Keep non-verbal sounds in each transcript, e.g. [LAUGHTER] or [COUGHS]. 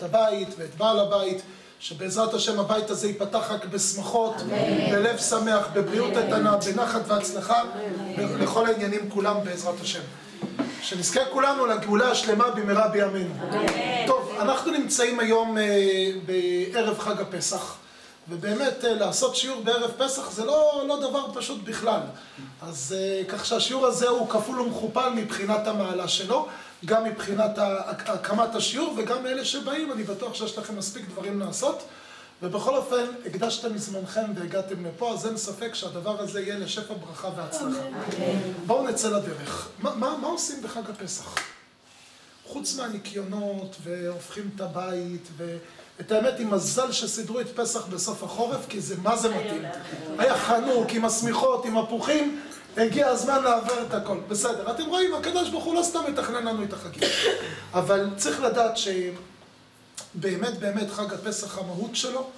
בעלת הבית ואת בעל הבית, שבעזרת השם הבית הזה ייפתח רק בשמחות, בלב שמח, בבריאות איתנה, בנחת והצלחה, לכל העניינים כולם בעזרת השם. שנזכה כולנו לגאולה השלמה במהרה בימינו. טוב, אנחנו נמצאים היום אה, בערב חג הפסח. ובאמת אה, לעשות שיעור בערב פסח זה לא, לא דבר פשוט בכלל. אז אה, כך שהשיעור הזה הוא כפול ומכופל מבחינת המעלה שלו, גם מבחינת הקמת השיעור וגם לאלה שבאים, אני בטוח שיש לכם מספיק דברים לעשות. ובכל אופן, הקדשתם מזמנכם והגעתם לפה, אז אין ספק שהדבר הזה יהיה לשפע ברכה והצלחה. בואו נצא לדרך. מה, מה, מה עושים בחג הפסח? חוץ מהניקיונות, והופכים את הבית, ו... את האמת, עם מזל שסידרו את פסח בסוף החורף, כי זה מה זה מתאים. היה חנוק, עם השמיכות, עם הפוחים, הגיע הזמן לעבר את הכל. בסדר, אתם רואים, הקדוש ברוך הוא לא סתם מתכנן לנו את החגים. [COUGHS] אבל צריך לדעת שבאמת באמת חג הפסח, המהות שלו,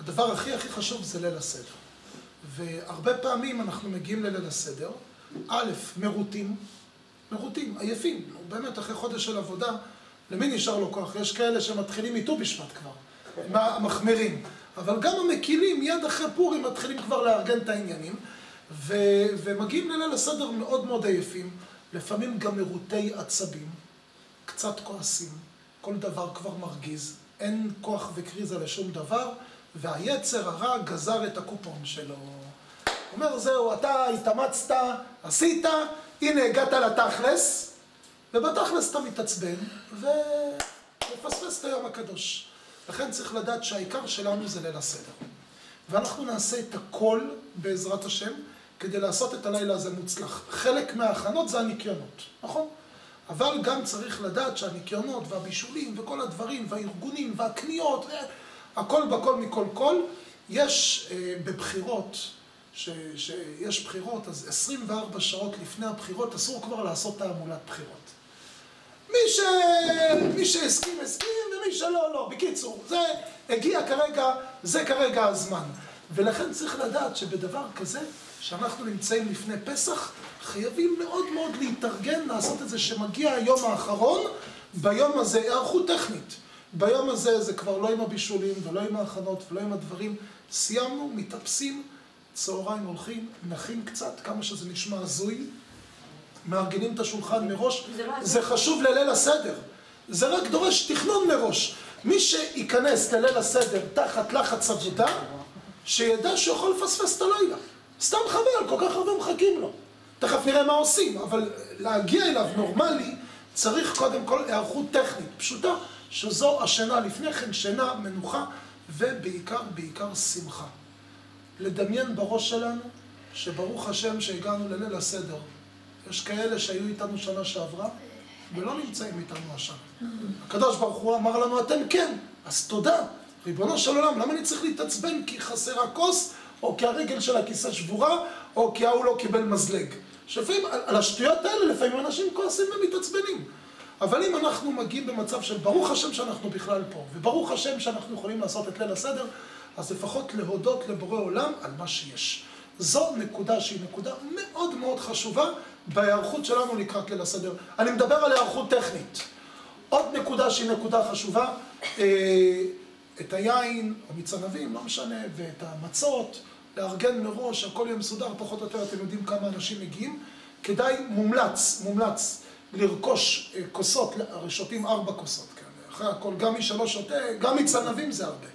הדבר הכי הכי חשוב זה ליל הסדר. והרבה פעמים אנחנו מגיעים לליל הסדר, א', מרוטים, מרוטים, עייפים, באמת אחרי חודש של עבודה, למי נשאר לו כוח? יש כאלה שמתחילים מט"ו בשבט כבר, מחמירים. אבל גם המקילים, מיד אחרי פורים מתחילים כבר לארגן את העניינים, ו... ומגיעים לליל הסדר מאוד מאוד עייפים, לפעמים גם מרוטי עצבים, קצת כועסים, כל דבר כבר מרגיז, אין כוח וקריזה לשום דבר, והיצר הרע גזר את הקופון שלו. אומר, זהו, אתה התאמצת, עשית, הנה הגעת לתכלס, ובתכלס אתה מתעצבן, ומפספס את היום הקדוש. לכן צריך לדעת שהעיקר שלנו זה ליל הסדר. ואנחנו נעשה את הכל בעזרת השם כדי לעשות את הלילה הזה מוצלח. חלק מההכנות זה הניקיונות, נכון? אבל גם צריך לדעת שהניקיונות והבישולים וכל הדברים והארגונים והקניות, הכל בכל מכל כל, יש אה, בבחירות, ש, שיש בחירות, אז 24 שעות לפני הבחירות אסור כבר לעשות תעמולת בחירות. מי, ש... מי שהסכים, הסכים, ומי שלא, לא. בקיצור, זה הגיע כרגע, זה כרגע הזמן. ולכן צריך לדעת שבדבר כזה, שאנחנו נמצאים לפני פסח, חייבים מאוד מאוד להתארגן, לעשות את זה שמגיע היום האחרון, ביום הזה, היערכות טכנית. ביום הזה זה כבר לא עם הבישולים, ולא עם ההכנות, ולא עם הדברים. סיימנו, מתאפסים, צהריים הולכים, נחים קצת, כמה שזה נשמע הזוי, מארגנים את השולחן מראש, זה, לא זה חשוב לליל הסדר. זה רק דורש תכנון מראש. מי שייכנס לליל הסדר תחת לחץ עבודה, שידע שהוא יכול לפספס את הלילה. סתם חבל, כל כך הרבה מחכים לו. תכף נראה מה עושים, אבל להגיע אליו נורמלי, צריך קודם כל היערכות טכנית פשוטה, שזו השינה לפני כן, שינה, מנוחה, ובעיקר, בעיקר שמחה. לדמיין בראש שלנו, שברוך השם שהגענו לליל הסדר, יש כאלה שהיו איתנו שנה שעברה, ולא נמצאים איתנו השנה. הקדוש ברוך הוא אמר לנו, אתם כן, אז תודה. ריבונו של עולם, למה אני צריך להתעצבן כי חסרה כוס, או כי הרגל של הכיסא שבורה, או כי ההוא לא קיבל מזלג. שלפעמים, על השטויות האלה לפעמים אנשים כועסים ומתעצבנים. אבל אם אנחנו מגיעים במצב של ברוך השם שאנחנו בכלל פה, וברוך השם שאנחנו יכולים לעשות את ליל הסדר, אז לפחות להודות לבורא עולם על מה שיש. זו נקודה שהיא נקודה מאוד מאוד חשובה בהיערכות שלנו לקראת ליל הסדר. אני מדבר על היערכות טכנית. עוד נקודה שהיא נקודה חשובה, אה, את היין, או מיץ ענבים, לא משנה, ואת המצות, לארגן מראש, הכל יהיה מסודר, פחות או יותר אתם יודעים כמה אנשים מגיעים. כדאי, מומלץ, מומלץ, לרכוש אה, כוסות, שותים ארבע כוסות, כן, אחרי הכל, גם מי שלא שותה, גם מיץ ענבים זה הרבה.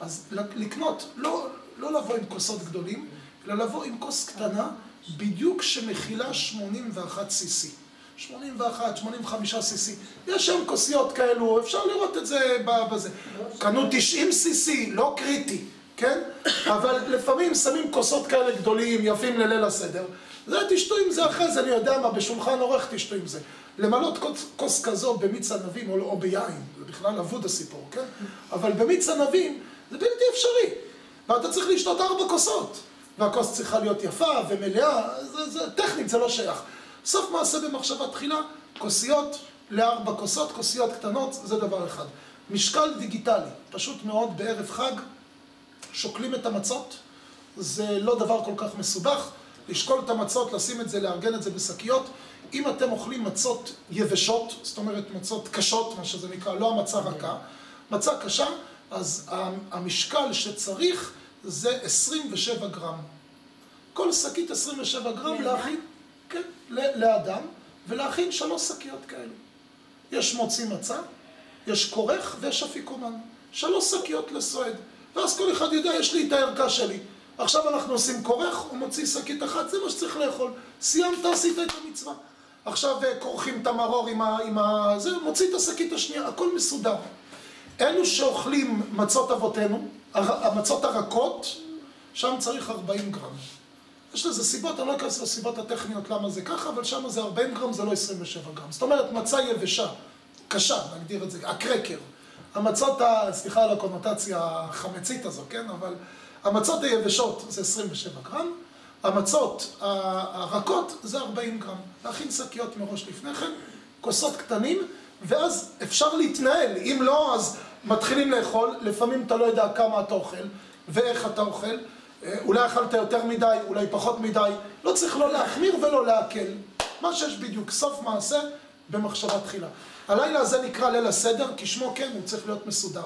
אז לקנות, לא, לא לבוא עם כוסות גדולים, אלא לבוא עם כוס קטנה, בדיוק שמכילה 81 cc. 81, 85 cc. יש שם כוסיות כאלו, אפשר לראות את זה בזה. קנו 90 cc, לא קריטי, כן? אבל לפעמים שמים כוסות כאלה גדולים, יפים לליל הסדר. זה, תשתו עם זה אחרי זה, אני יודע מה, בשולחן עורך תשתו עם זה. למלות כוס, כוס כזו במיץ ענבים או, או ביין, זה בכלל אבוד הסיפור, כן? אבל במיץ ענבים זה בלתי אפשרי. ואתה צריך לשתות ארבע כוסות. והכוס צריכה להיות יפה ומלאה, זה, זה, טכנית זה לא שייך. סוף מעשה במחשבה תחילה, כוסיות לארבע כוסות, כוסיות קטנות, זה דבר אחד. משקל דיגיטלי, פשוט מאוד בערב חג, שוקלים את המצות, זה לא דבר כל כך מסובך, לשקול את המצות, לשים את זה, לארגן את זה בשקיות. אם אתם אוכלים מצות יבשות, זאת אומרת מצות קשות, מה שזה נקרא, לא המצה רכה, מצה קשה, אז המשקל שצריך זה 27 גרם. כל שקית 27 גרם להכין, כן, לאדם, ולהכין שלוש שקיות כאלו. יש מוציא מצה, יש כורך ויש אפיקומן. שלוש שקיות לסועד. ואז כל אחד יודע, יש לי את הערכה שלי. עכשיו אנחנו עושים כורך, הוא מוציא שקית אחת, זה מה שצריך לאכול. סיימת, עשית את המצווה. עכשיו אה, כורכים את המרור עם ה... עם ה... זה, מוציא את השקית השנייה, הכל מסודר. אלו שאוכלים מצות אבותינו, המצות הרכות, שם צריך 40 גרם. יש לזה סיבות, אני לא אכנס לסיבות הטכניות למה זה ככה, אבל שם זה 40 גרם, זה לא 27 גרם. זאת אומרת, מצה יבשה, קשה, נגדיר את זה, הקרקר. המצות, ה... סליחה על הקונוטציה החמצית הזו, כן? אבל המצות היבשות זה 27 גרם, המצות הרכות זה 40 גרם. להכין שקיות מראש לפני כן, כוסות קטנים, ואז אפשר להתנהל. אם לא, אז מתחילים לאכול, לפעמים אתה לא יודע כמה אתה אוכל ואיך אתה אוכל. אה, אולי אכלת יותר מדי, אולי פחות מדי. לא צריך לא להחמיר ולא להקל. מה שיש בדיוק, סוף מעשה במחשבה תחילה. הלילה הזה נקרא ליל הסדר, כי שמו כן, הוא צריך להיות מסודר.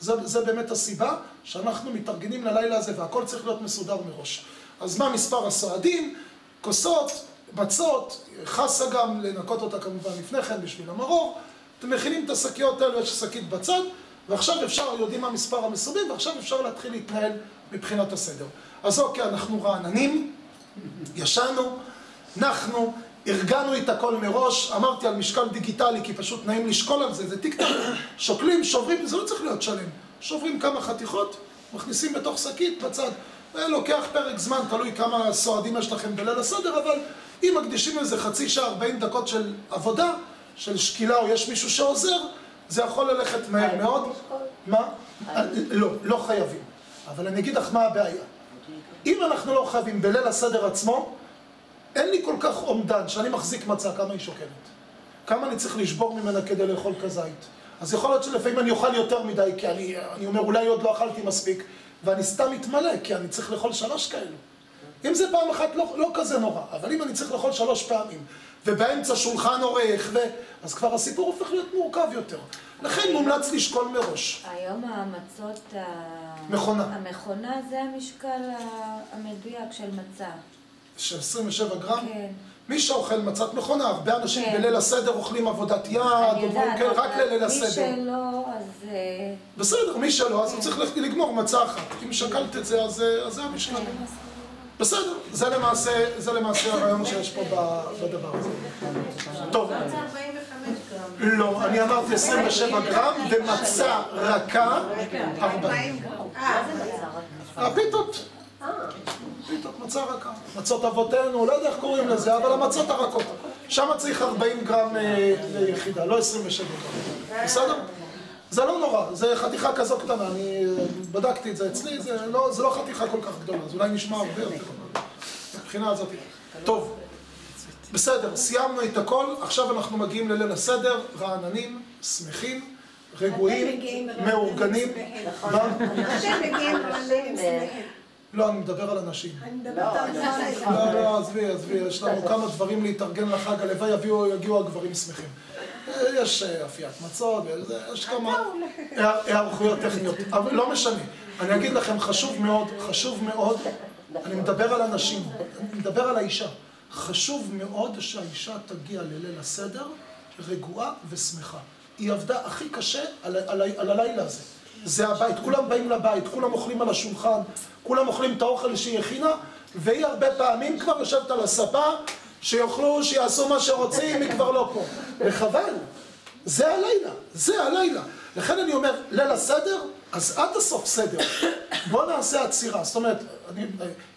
זה, זה באמת הסיבה שאנחנו מתארגנים ללילה הזה והכל צריך להיות מסודר מראש. אז מה מספר הסועדים? כוסות, מצות, חסה גם, לנקות אותה כמובן לפני כן בשביל המרור. אתם מכינים את השקיות האלה, יש שקית בצד, ועכשיו אפשר, יודעים מה מספר המסובים, ועכשיו אפשר להתחיל להתנהל מבחינת הסדר. אז אוקיי, אנחנו רעננים, ישנו, נחנו, ארגנו את הכל מראש, אמרתי על משקל דיגיטלי, כי פשוט נעים לשקול על זה, זה טיק טק, שוקלים, שוברים, זה לא צריך להיות שלם. שוברים כמה חתיכות, מכניסים בתוך שקית בצד. זה לוקח פרק זמן, תלוי כמה סועדים יש לכם בליל הסדר, אבל אם מקדישים לזה חצי שעה, 40 דקות של עבודה, של שקילה, או יש מישהו שעוזר, זה יכול ללכת מהר מאוד. מה? לא, לא חייבים. אבל אני אגיד לך מה הבעיה. אם אנחנו לא חייבים בליל הסדר עצמו, אין לי כל כך אומדן, שאני מחזיק מצה, כמה היא שוקלת? כמה אני צריך לשבור ממנה כדי לאכול כזית? אז יכול להיות שלפעמים אני אוכל יותר מדי, כי אני, אני אומר, אולי עוד לא אכלתי מספיק, ואני סתם מתמלא, כי אני צריך לאכול שלוש כאלו. אם זה פעם אחת, לא, לא כזה נורא, אבל אם אני צריך לאכול שלוש פעמים, ובאמצע שולחן עורך, ו... אז כבר הסיפור הופך להיות מורכב יותר. לכן מומלץ לשקול מראש. היום המצות, מכונה. המכונה זה המשקל המדויק של מצה. של 27 גרם? כן. מי שאוכל מצת מכונה, הרבה אנשים כן. בליל הסדר אוכלים עבודת יד, אני או דברים כאלה, רק לליל הסדר. מי שלא, אז... אה, בסדר, מי שלא, אז הוא צריך ללכת לגמור מצה אחת. אם שקלת את זה, אז אז זה המשקל. בסדר, זה למעשה, זה למעשה הרעיון שיש פה בדבר הזה. טוב, זה 45 גרם. לא, אני אמרתי 27 גרם, ומצה רכה, 40. 40 גרם. אה, הפיתות. פיתות, מצה רכה. מצות אבותינו, לא יודע איך קוראים לזה, אבל המצות הרכות. שם צריך 40 גרם אה, ליחידה, לא 27 גרם. בסדר? זה לא נורא, זה חתיכה כזו קטנה, אני אה, בדקתי את זה אצלי, זה לא, זה לא חתיכה כל כך גדולה, זה אולי נשמע הרבה יותר. מבחינה הזאת. טוב, בסדר, סיימנו את הכל, עכשיו אנחנו מגיעים לליל הסדר, רעננים, שמחים, רגועים, מאורגנים. אתם מגיעים רעננים שמחים. לא, אני מדבר על אנשים. אני מדברת על זה. לא, לא, עזבי, עזבי, יש לנו כמה דברים להתארגן לחג, הלוואי יגיעו הגברים שמחים. אה, יש אה, אפיית מצות, יש כמה היע- היערכויות טכניות, אבל לא משנה. אני אגיד לכם, חשוב מאוד, חשוב מאוד, אני מדבר על אנשים, אני מדבר על האישה. חשוב מאוד שהאישה תגיע לליל הסדר רגועה ושמחה. היא עבדה הכי קשה על, על, על הלילה הזה. זה הבית, כולם באים לבית, כולם אוכלים על השולחן, כולם אוכלים את האוכל שהיא הכינה, והיא הרבה פעמים כבר יושבת על הספה, שיאכלו, שיעשו מה שרוצים, היא כבר לא פה. וחבל, זה הלילה, זה הלילה. לכן אני אומר, ליל הסדר, אז עד הסוף סדר. [COUGHS] בואו נעשה עצירה. זאת אומרת, אני,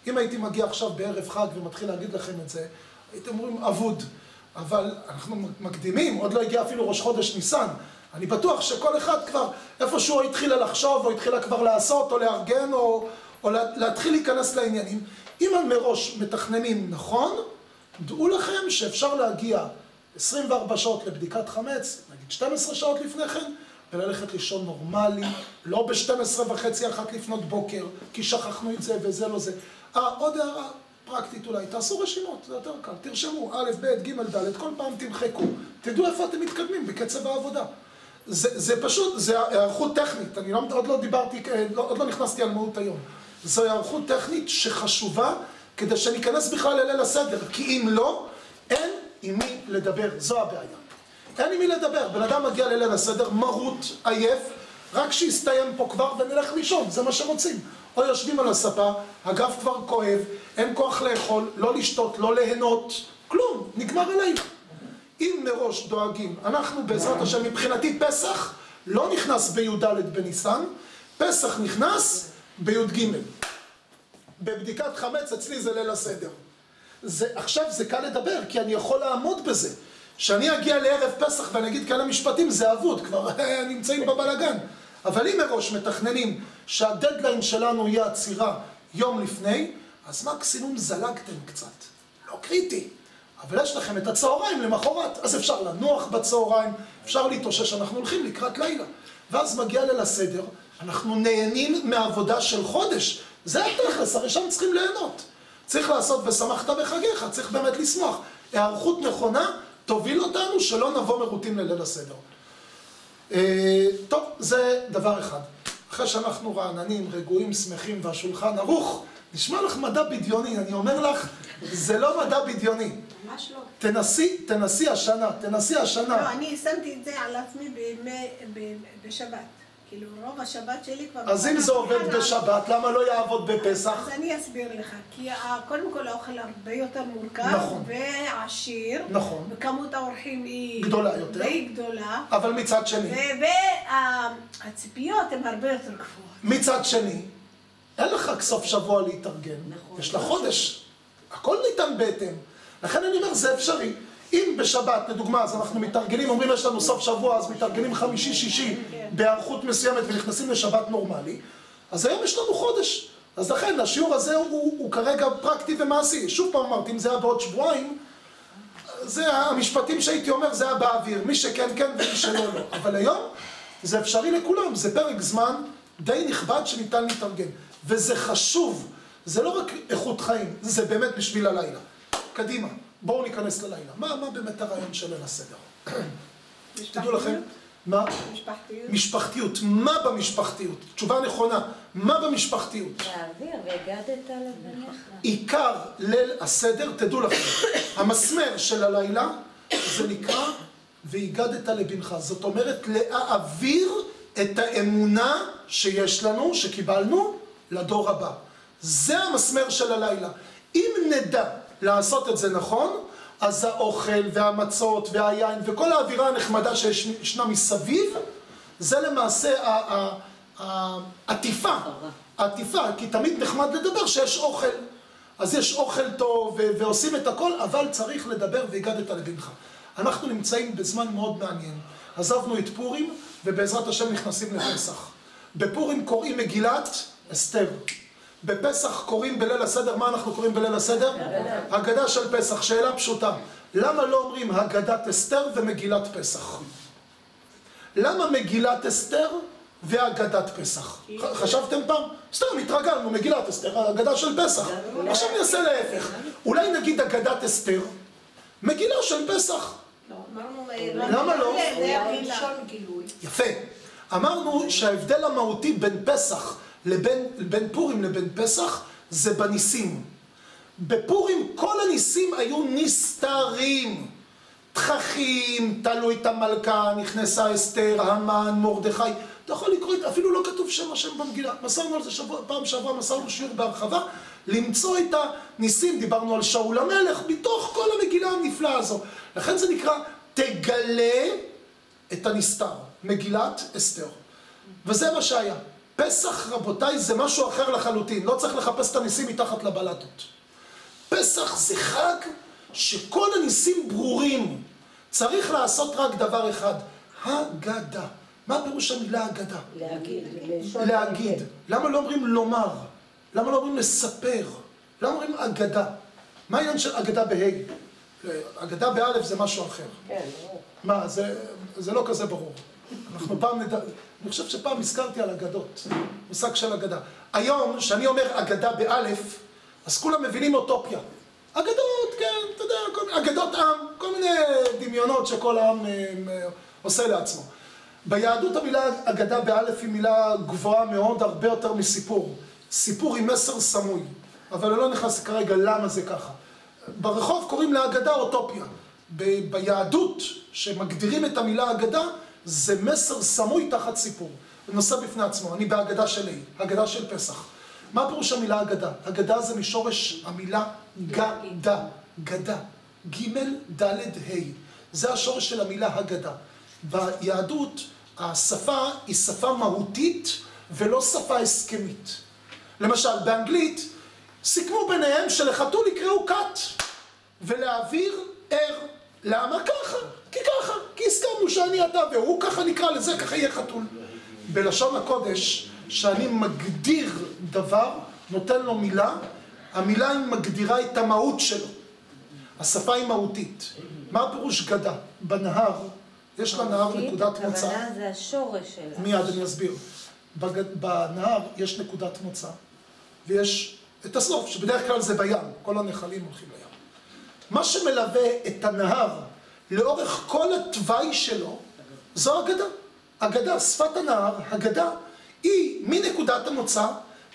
אם הייתי מגיע עכשיו בערב חג ומתחיל להגיד לכם את זה, הייתם אומרים אבוד. אבל אנחנו מקדימים, עוד לא הגיע אפילו ראש חודש ניסן. אני בטוח שכל אחד כבר, איפשהו התחילה לחשוב, או התחילה כבר לעשות, או לארגן, או, או לה, להתחיל להיכנס לעניינים. אם מראש מתכננים נכון, דעו לכם שאפשר להגיע 24 שעות לבדיקת חמץ, נגיד 12 שעות לפני כן, וללכת לישון נורמלי, לא ב-12 וחצי אחת לפנות בוקר, כי שכחנו את זה וזה לא זה. אה, עוד הערה פרקטית אולי, תעשו רשימות, זה יותר קל. תרשמו, א', ב', ג', ד', כל פעם תמחקו. תדעו איפה אתם מתקדמים בקצב העבודה. זה, זה פשוט, זה היערכות טכנית, אני לא, עוד לא דיברתי, לא, עוד לא נכנסתי על מהות היום. זו היערכות טכנית שחשובה כדי שניכנס בכלל לליל הסדר, כי אם לא, אין עם מי לדבר, זו הבעיה. אין עם מי לדבר, בן אדם מגיע לליל הסדר, מרוט, עייף, רק שיסתיים פה כבר ונלך לישון, זה מה שרוצים. או יושבים על הספה, הגב כבר כואב, אין כוח לאכול, לא לשתות, לא ליהנות, כלום, נגמר הלילה. אם מראש דואגים, אנחנו בעזרת השם, מבחינתי פסח לא נכנס בי"ד בניסן, פסח נכנס בי"ג. בבדיקת חמץ אצלי זה ליל הסדר. זה, עכשיו זה קל לדבר, כי אני יכול לעמוד בזה. כשאני אגיע לערב פסח ואני אגיד כאלה משפטים, זה אבוד, כבר נמצאים בבלגן. אבל אם מראש מתכננים שהדדליין שלנו יהיה עצירה יום לפני, אז מקסימום זלגתם קצת. לא קריטי. אבל יש לכם את הצהריים למחרת, אז אפשר לנוח בצהריים, אפשר להתאושש, אנחנו הולכים לקראת לילה. ואז מגיע ליל הסדר, אנחנו נהנים מעבודה של חודש. זה התכלס, הרי שם צריכים ליהנות. צריך לעשות ושמחת בחגיך, צריך באמת לשמוח. היערכות נכונה תוביל אותנו שלא נבוא מרוטים לליל הסדר. אה, טוב, זה דבר אחד. אחרי שאנחנו רעננים, רגועים, שמחים והשולחן ערוך, נשמע לך מדע בדיוני, אני אומר לך, זה לא מדע בדיוני. ממש לא. תנסי, תנסי השנה, תנסי השנה. לא, אני שמתי את זה על עצמי בימי, בשבת. כאילו, רוב השבת שלי כבר... אז אם זה עובד. בשבת, למה לא יעבוד בפסח? אז אני אסביר לך, כי ה- קודם כל האוכל הרבה יותר מורכב, נכון. ועשיר, נכון. וכמות האורחים היא גדולה יותר. די גדולה, אבל מצד שני, והציפיות הן הרבה יותר גבוהות. מצד שני, אין לך סוף שבוע להתארגן. נכון. יש לך חודש. הכל ניתן בהתאם. לכן אני אומר, זה אפשרי. אם בשבת, לדוגמה, אז אנחנו מתארגנים, אומרים יש לנו סוף שבוע, אז מתארגנים חמישי-שישי בהיערכות מסוימת ונכנסים לשבת נורמלי, אז היום יש לנו חודש. אז לכן, השיעור הזה הוא, הוא כרגע פרקטי ומעשי. שוב פעם אמרתי, אם זה היה בעוד שבועיים, זה המשפטים שהייתי אומר, זה היה באוויר. מי שכן, כן, ומי שלא, לא. אבל היום זה אפשרי לכולם, זה פרק זמן די נכבד שניתן להתארגן. וזה חשוב, זה לא רק איכות חיים, זה באמת בשביל הלילה. קדימה, בואו ניכנס ללילה. מה, מה באמת הרעיון של ליל הסדר? [CLEARS THROAT] תדעו לכם, מה? משפחתיות. משפחתיות. מה במשפחתיות? תשובה נכונה, מה במשפחתיות? להעביר, והגדת לבניך. עיקר ליל הסדר, תדעו לכם, המסמר של הלילה זה נקרא והגדת לבנך. זאת אומרת להעביר את האמונה שיש לנו, שקיבלנו, לדור הבא. זה המסמר של הלילה. אם נדע לעשות את זה נכון, אז האוכל והמצות והיין וכל האווירה הנחמדה שישנה מסביב, זה למעשה העטיפה. העטיפה, כי תמיד נחמד לדבר שיש אוכל. אז יש אוכל טוב ועושים את הכל, אבל צריך לדבר והגדת לבנך. אנחנו נמצאים בזמן מאוד מעניין. עזבנו את פורים, ובעזרת השם נכנסים לפסח. בפורים קוראים מגילת אסתר. בפסח קוראים בליל הסדר, מה אנחנו קוראים בליל הסדר? הגדה של פסח. שאלה פשוטה, למה לא אומרים הגדת אסתר ומגילת פסח? למה מגילת אסתר והגדת פסח? חשבתם פעם? סתם, התרגלנו, מגילת אסתר, הגדה של פסח. עכשיו נעשה להפך. אולי נגיד הגדת אסתר, מגילה של פסח. למה לא? יפה. אמרנו שההבדל המהותי בין פסח לבין, בין פורים לבין פסח זה בניסים. בפורים כל הניסים היו נסתרים. תככים, תלו את המלכה, נכנסה אסתר, המן, מרדכי. אתה יכול לקרוא, את- אפילו לא כתוב שם השם במגילה. מסרנו על זה שבוע, פעם שעברה, מסרנו שיעור בהרחבה, למצוא את הניסים. דיברנו על שאול המלך, מתוך כל המגילה הנפלאה הזו. לכן זה נקרא, תגלה את הנסתר, מגילת אסתר. וזה מה שהיה. פסח, רבותיי, זה משהו אחר לחלוטין. לא צריך לחפש את הניסים מתחת לבלטות. פסח זה חג שכל הניסים ברורים. צריך לעשות רק דבר אחד, הגדה. מה פירוש המילה הגדה? להגיד. להגיד. למה לא אומרים לומר? למה לא אומרים לספר? למה אומרים אגדה? מה העניין של אגדה בה'? אגדה באלף זה משהו אחר. כן, ברור. מה, זה, זה לא כזה ברור. אנחנו פעם נדע... אני חושב שפעם הזכרתי על אגדות, מושג של אגדה. היום, כשאני אומר אגדה באלף, אז כולם מבינים אוטופיה. אגדות, כן, אתה יודע, כל אגדות עם, כל מיני דמיונות שכל העם אה, אה, עושה לעצמו. ביהדות המילה אגדה באלף היא מילה גבוהה מאוד, הרבה יותר מסיפור. סיפור עם מסר סמוי, אבל אני לא נכנס כרגע למה זה ככה. ברחוב קוראים לאגדה אוטופיה. ב- ביהדות, שמגדירים את המילה אגדה, זה מסר סמוי תחת סיפור. נושא בפני עצמו, אני בהגדה שלי, הגדה של פסח. מה פירוש המילה אגדה? אגדה זה משורש המילה גדה, גדה, ג' ד' ה', זה השורש של המילה הגדה. ביהדות השפה היא שפה מהותית ולא שפה הסכמית. למשל, באנגלית סיכמו ביניהם שלחתול יקראו כת ולהעביר ער. למה ככה? כי ככה, כי הסכמנו שאני אתה והוא, ככה נקרא לזה, ככה יהיה חתול. בלשון הקודש, שאני מגדיר דבר, נותן לו מילה, המילה היא מגדירה את המהות שלו. השפה היא מהותית. מה הפירוש גדה? בנהר, יש לנהר נקודת מוצא. הכוונה זה השורש שלה. מיד אני אסביר. בג... בנהר יש נקודת מוצא, ויש את הסוף, שבדרך כלל זה בים, כל הנחלים הולכים לים. מה שמלווה את הנהר לאורך כל התוואי שלו, זו אגדה. אגדה, שפת הנהר, הגדה, היא מנקודת המוצא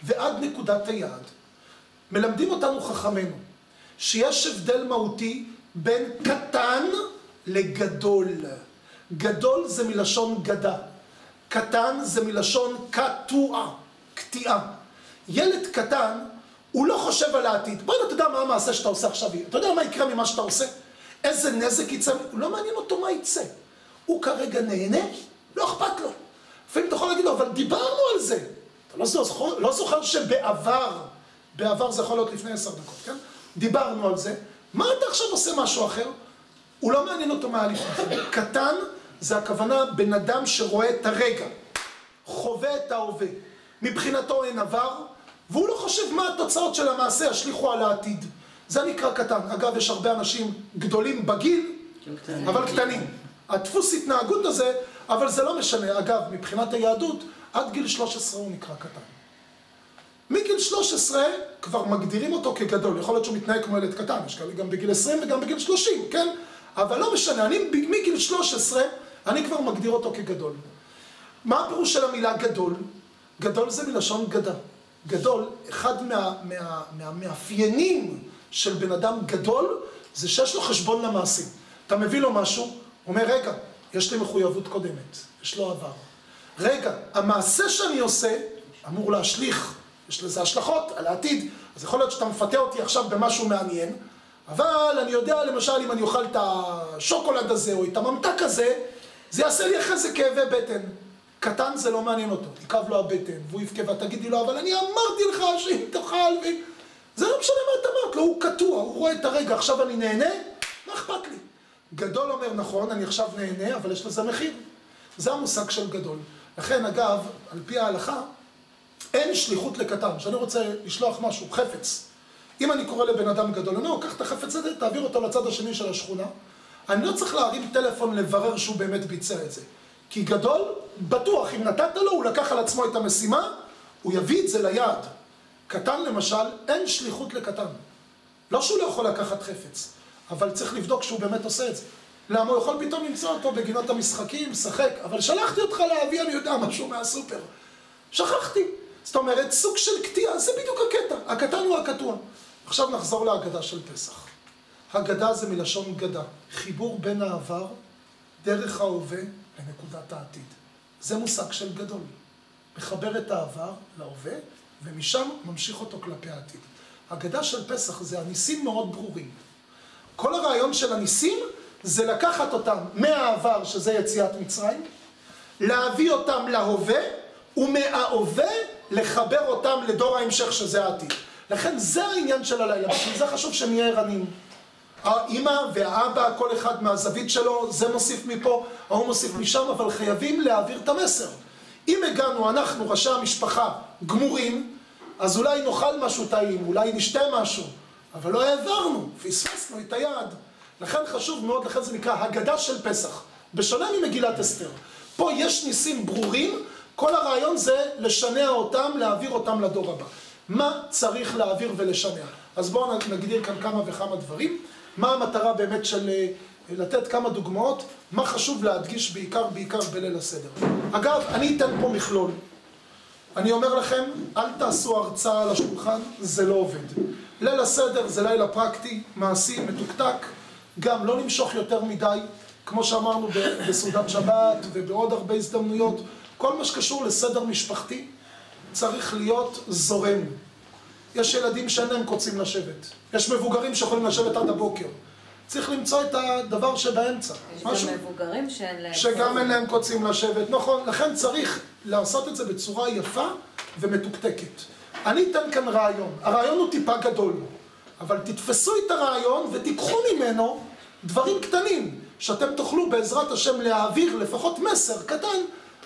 ועד נקודת היעד. מלמדים אותנו חכמינו שיש הבדל מהותי בין קטן לגדול. גדול זה מלשון גדה. קטן זה מלשון קטוע, קטיעה. ילד קטן, הוא לא חושב על העתיד. בוא'נה, אתה יודע מה המעשה שאתה עושה עכשיו? אתה יודע מה יקרה ממה שאתה עושה? איזה נזק יצא? לא מעניין אותו מה יצא. הוא כרגע נהנה, לא אכפת לו. לפעמים אתה יכול להגיד לו, אבל דיברנו על זה. אתה לא זוכר, לא זוכר שבעבר, בעבר זה יכול להיות לפני עשר דקות, כן? דיברנו על זה. מה אתה עכשיו עושה משהו אחר? הוא לא מעניין אותו מה לפני כן. קטן זה הכוונה בן אדם שרואה את הרגע, חווה את ההווה. מבחינתו אין עבר, והוא לא חושב מה התוצאות של המעשה ישליכו על העתיד. זה נקרא קטן. אגב, יש הרבה אנשים גדולים בגיל, אבל קטנים. הדפוס התנהגות הזה, אבל זה לא משנה. אגב, מבחינת היהדות, עד גיל 13 הוא נקרא קטן. מגיל 13 כבר מגדירים אותו כגדול. יכול להיות שהוא מתנהג כמו ילד קטן, יש כאלה גם בגיל 20 וגם בגיל 30, כן? אבל לא משנה, אני מגיל 13, אני כבר מגדיר אותו כגדול. מה הפירוש של המילה גדול? גדול זה מלשון גדה. גדול, אחד מה, מה, מהמאפיינים של בן אדם גדול, זה שיש לו חשבון למעשים. אתה מביא לו משהו, הוא אומר, רגע, יש לי מחויבות קודמת, יש לו עבר. רגע, המעשה שאני עושה אמור להשליך, יש לזה השלכות על העתיד. אז יכול להיות שאתה מפתה אותי עכשיו במשהו מעניין, אבל אני יודע למשל אם אני אוכל את השוקולד הזה או את הממתק הזה, זה יעשה לי אחרי זה כאבי בטן. קטן זה לא מעניין אותו, יכאב לו הבטן, והוא יבכה ואת תגידי לו, אבל אני אמרתי לך שאם תאכל ו... זה לא משנה מה את אמרת לו, הוא קטוע, הוא רואה את הרגע, עכשיו אני נהנה, מה אכפת לי? גדול אומר, נכון, אני עכשיו נהנה, אבל יש לזה מחיר. זה המושג של גדול. לכן, אגב, על פי ההלכה, אין שליחות לקטן. כשאני רוצה לשלוח משהו, חפץ, אם אני קורא לבן אדם גדול, אני אומר, קח את החפץ הזה, תעביר אותו לצד השני של השכונה. אני לא צריך להרים טלפון לברר שהוא באמת ביצע את זה. כי גדול, בטוח, אם נתת לו, הוא לקח על עצמו את המשימה, הוא יביא את זה ליעד. קטן למשל, אין שליחות לקטן. לא שהוא לא יכול לקחת חפץ, אבל צריך לבדוק שהוא באמת עושה את זה. למה הוא יכול פתאום למצוא אותו בגינות המשחקים, משחק, אבל שלחתי אותך להביא, אני יודע, משהו מהסופר. שכחתי. זאת אומרת, סוג של קטיעה, זה בדיוק הקטע. הקטן הוא הקטוע. עכשיו נחזור להגדה של פסח. הגדה זה מלשון גדה, חיבור בין העבר, דרך ההווה, לנקודת העתיד. זה מושג של גדול. מחבר את העבר להווה, ומשם ממשיך אותו כלפי העתיד. הגדה של פסח זה הניסים מאוד ברורים. כל הרעיון של הניסים זה לקחת אותם מהעבר, שזה יציאת מצרים, להביא אותם להווה, ומההווה לחבר אותם לדור ההמשך, שזה העתיד. לכן זה העניין של הלילה, בשביל זה חשוב שנהיה ערניים. האמא והאבא, כל אחד מהזווית שלו, זה מוסיף מפה, ההוא מוסיף משם, אבל חייבים להעביר את המסר. אם הגענו, אנחנו, ראשי המשפחה, גמורים, אז אולי נאכל משהו טעים, אולי נשתה משהו, אבל לא העברנו, פספסנו את היעד. לכן חשוב מאוד, לכן זה נקרא הגדה של פסח, בשונה ממגילת אסתר. פה יש ניסים ברורים, כל הרעיון זה לשנע אותם, להעביר אותם לדור הבא. מה צריך להעביר ולשנע? אז בואו נגדיר כאן כמה וכמה דברים. מה המטרה באמת של לתת כמה דוגמאות, מה חשוב להדגיש בעיקר, בעיקר בליל הסדר. אגב, אני אתן פה מכלול. אני אומר לכם, אל תעשו הרצאה על השולחן, זה לא עובד. ליל הסדר זה לילה פרקטי, מעשי, מתוקתק, גם לא למשוך יותר מדי, כמו שאמרנו בסעודת שבת ובעוד הרבה הזדמנויות. כל מה שקשור לסדר משפחתי צריך להיות זורם. יש ילדים שאין להם קוצים לשבת, יש מבוגרים שיכולים לשבת עד הבוקר. צריך למצוא את הדבר שבאמצע. יש משהו- גם מבוגרים שאין להם... שגם אין להם קוצים לשבת, נכון, לכן צריך לעשות את זה בצורה יפה ומתוקתקת. אני אתן כאן רעיון, הרעיון הוא טיפה גדול, אבל תתפסו את הרעיון ותיקחו ממנו דברים קטנים, שאתם תוכלו בעזרת השם להעביר לפחות מסר קטן,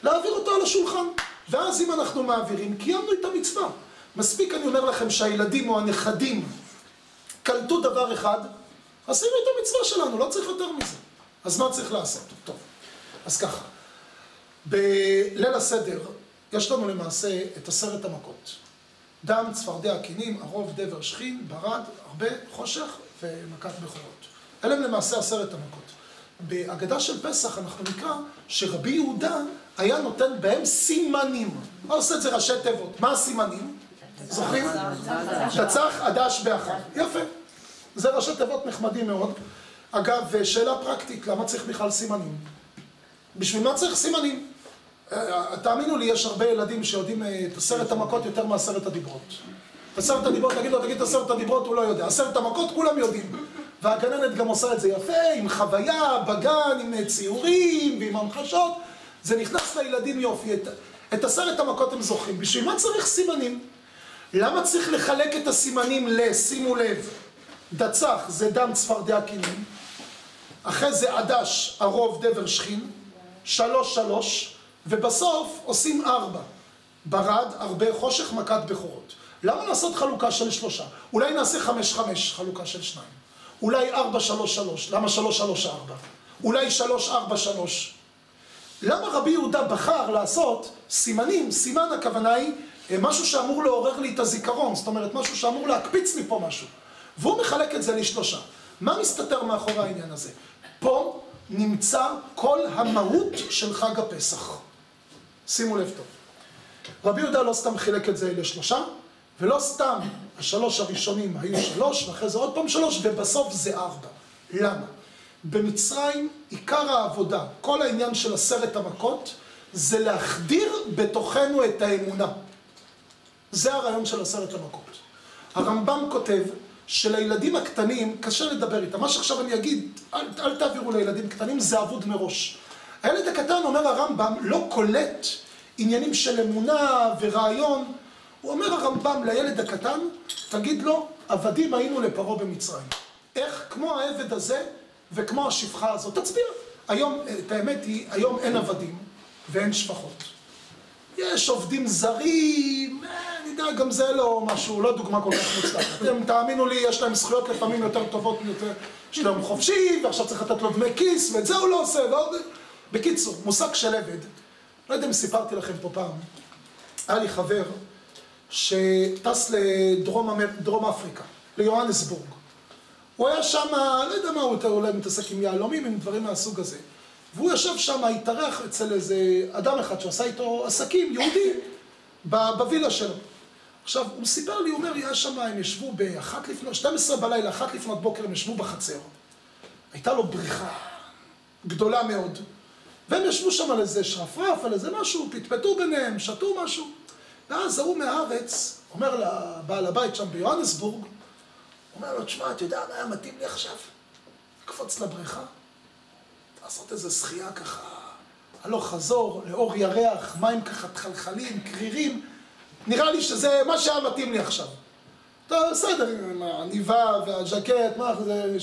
להעביר אותו על השולחן. ואז אם אנחנו מעבירים, קיימנו את המצווה. מספיק אני אומר לכם שהילדים או הנכדים קלטו דבר אחד, עשינו את המצווה שלנו, לא צריך יותר מזה. אז מה צריך לעשות? טוב, אז ככה, בליל הסדר יש לנו למעשה את עשרת המכות. דם, צפרדע, קינים, ערוב, דבר, שכין, ברד, הרבה, חושך ומכת בכורות. אלה הם למעשה עשרת המכות. בהגדה של פסח אנחנו נקרא שרבי יהודה היה נותן בהם סימנים. מה עושה את זה ראשי תיבות? מה הסימנים? זוכרים? תצח, עדש, באחד. יפה. זה ראשי תיבות נחמדים מאוד. אגב, שאלה פרקטית, למה צריך בכלל סימנים? בשביל מה צריך סימנים? אה, תאמינו לי, יש הרבה ילדים שיודעים אה, את עשרת המכות יותר מעשרת הדיברות. עשרת הדיברות, תגיד לו, תגיד את עשרת הדיברות, הוא לא יודע. עשרת המכות כולם יודעים. והגננת גם עושה את זה יפה, עם חוויה, בגן, עם אה, ציורים ועם המחשות. זה נכנס לילדים יופי. את, את עשרת המכות הם זוכרים. בשביל מה צריך סימנים? למה צריך לחלק את הסימנים ל, שימו לב, דצח זה דם צפרדע קינים, אחרי זה עדש, ערוב, דבר, שכין, שלוש, שלוש, ובסוף עושים ארבע. ברד, הרבה חושך, מכת בכורות. למה לעשות חלוקה של שלושה? אולי נעשה חמש, חמש, חלוקה של שניים. אולי ארבע, שלוש, שלוש. למה שלוש, שלוש, ארבע? אולי שלוש, ארבע, שלוש. למה רבי יהודה בחר לעשות סימנים? סימן הכוונה היא אה, משהו שאמור לעורר לי את הזיכרון, זאת אומרת משהו שאמור להקפיץ לי פה משהו. והוא מחלק את זה לשלושה. מה מסתתר מאחורי העניין הזה? פה נמצא כל המהות של חג הפסח. שימו לב טוב. רבי יהודה לא סתם חילק את זה לשלושה, ולא סתם השלוש הראשונים היו שלוש, ואחרי זה עוד פעם שלוש, ובסוף זה ארבע. למה? במצרים עיקר העבודה, כל העניין של עשרת המכות, זה להחדיר בתוכנו את האמונה. זה הרעיון של עשרת המכות. הרמב"ם כותב שלילדים הקטנים קשה לדבר איתם. מה שעכשיו אני אגיד, אל, אל תעבירו לילדים קטנים, זה אבוד מראש. הילד הקטן, אומר הרמב"ם, לא קולט עניינים של אמונה ורעיון. הוא אומר הרמב"ם לילד הקטן, תגיד לו, עבדים היינו לפרעה במצרים. איך? כמו העבד הזה וכמו השפחה הזאת. תצביע. היום, את האמת היא, היום אין עבדים ואין שפחות. יש עובדים זרים, יודע, גם זה לא משהו, לא דוגמה כל כך מוצלחת. אתם תאמינו לי, יש להם זכויות לפעמים יותר טובות, יותר, יש להם חופשי, ועכשיו צריך לתת לו דמי כיס, ואת זה הוא לא עושה, ועוד... בקיצור, מושג של עבד, לא יודע אם סיפרתי לכם פה פעם, היה לי חבר שטס לדרום. דרום אפריקה, ליוהנסבורג. הוא היה שם, לא יודע מה, הוא יותר אולי מתעסק עם יהלומים, עם דברים מהסוג הזה. והוא ישב שם, התארח אצל איזה אדם אחד שעשה איתו עסקים, יהודי, בווילה שלו. עכשיו, הוא סיפר לי, הוא אומר, יש שם, הם ישבו באחת לפנות, 12 בלילה, אחת לפנות בוקר, הם ישבו בחצר. הייתה לו בריכה גדולה מאוד, והם ישבו שם על איזה שרפרף, על איזה משהו, פטפטו ביניהם, שתו משהו. ואז ההוא מהארץ, אומר לבעל הבית שם ביוהנסבורג, אומר לו, תשמע, אתה יודע מה היה מתאים לי עכשיו? לקפוץ לבריכה, לעשות איזה שחייה ככה, הלוך חזור, לאור ירח, מים ככה תחלחלים, קרירים. נראה לי שזה מה שהיה מתאים לי עכשיו. טוב, בסדר, עם העניבה והז'קט, מה זה,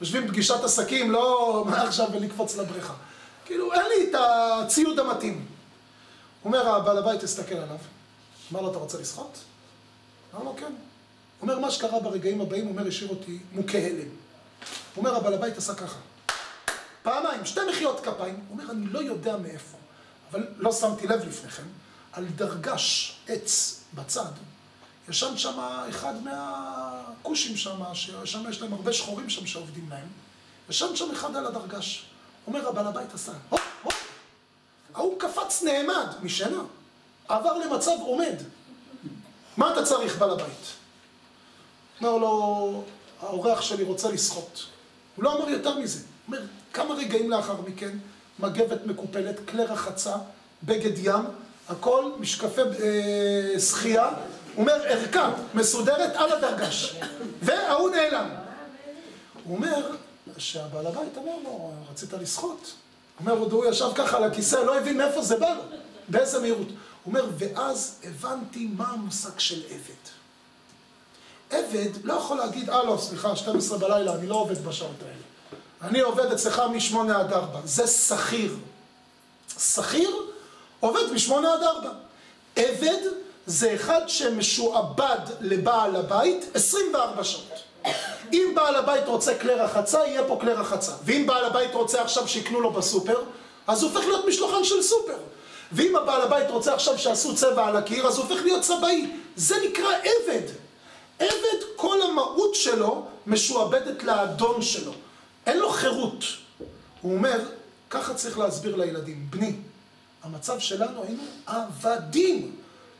יושבים פגישת עסקים, לא מה עכשיו ולקפוץ לבריכה. כאילו, אין לי את הציוד המתאים. אומר הבעל הבית, תסתכל עליו. אמר לו, אתה רוצה לשחות? אמר לו, כן. אומר, מה שקרה ברגעים הבאים, אומר, השאיר אותי מוכה הלם. אומר, הבעל הבית עשה ככה. פעמיים, שתי מחיאות כפיים. אומר, אני לא יודע מאיפה, אבל לא שמתי לב לפניכם, על דרגש עץ בצד. ישן שם אחד מהכושים שם, ששם יש להם הרבה שחורים שם שעובדים להם, ישן שם אחד על הדרגש. אומר הבעל הבית עשה, הופ, הופ. ההוא קפץ נעמד משינה, עבר למצב עומד. מה אתה צריך בעל הבית? אומר לו, האורח שלי רוצה לשחות. הוא לא אמר יותר מזה. הוא אומר, כמה רגעים לאחר מכן, מגבת מקופלת, כלי רחצה, בגד ים, הכל, משקפי אה, שחייה, הוא אומר, ערכה מסודרת על הדרגש. וההוא נעלם. הוא אומר שהבעל הבית אמר לו, רצית לשחות? אומר, עוד הוא ישב ככה על הכיסא, לא הבין מאיפה זה בא באיזה מהירות. הוא אומר, ואז הבנתי מה המושג של עבד. עבד לא יכול להגיד, לא, סליחה, 12 בלילה, אני לא עובד בשעות האלה. אני עובד אצלך מ-8 עד 4. זה שכיר. שכיר עובד מ-8 עד 4. עבד זה אחד שמשועבד לבעל הבית 24 שעות. אם בעל הבית רוצה כלי רחצה, יהיה פה כלי רחצה. ואם בעל הבית רוצה עכשיו שיקנו לו בסופר, אז הוא הופך להיות משלוחן של סופר. ואם הבעל הבית רוצה עכשיו שעשו צבע על הקיר, אז הוא הופך להיות צבעי. זה נקרא עבד. עבד, כל המהות שלו משועבדת לאדון שלו. אין לו חירות. הוא אומר, ככה צריך להסביר לילדים. בני, המצב שלנו היינו עבדים.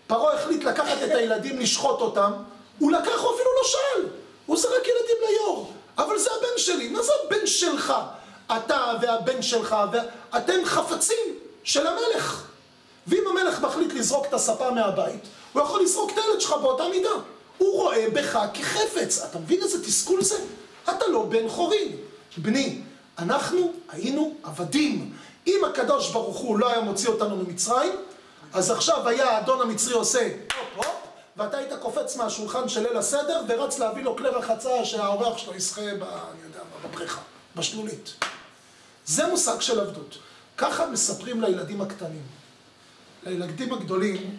פרעה החליט לקחת את הילדים, לשחוט אותם, הוא לקח, הוא אפילו לא שאל. הוא זרק ילדים ליאור. אבל זה הבן שלי. מה זה הבן שלך? אתה והבן שלך, ואתם חפצים של המלך. ואם המלך מחליט לזרוק את הספה מהבית, הוא יכול לזרוק את הילד שלך באותה מידה. הוא רואה בך כחפץ. אתה מבין איזה תסכול זה? אתה לא בן חורין. בני, אנחנו היינו עבדים. אם הקדוש ברוך הוא לא היה מוציא אותנו ממצרים, אז עכשיו היה האדון המצרי עושה הופ הופ, ואתה היית קופץ מהשולחן של ליל הסדר ורץ להביא לו כלי רחצה שהאורח שלו ישחה ב... אני יודע בבריכה, בשלולית. זה מושג של עבדות. ככה מספרים לילדים הקטנים. לילדים הגדולים,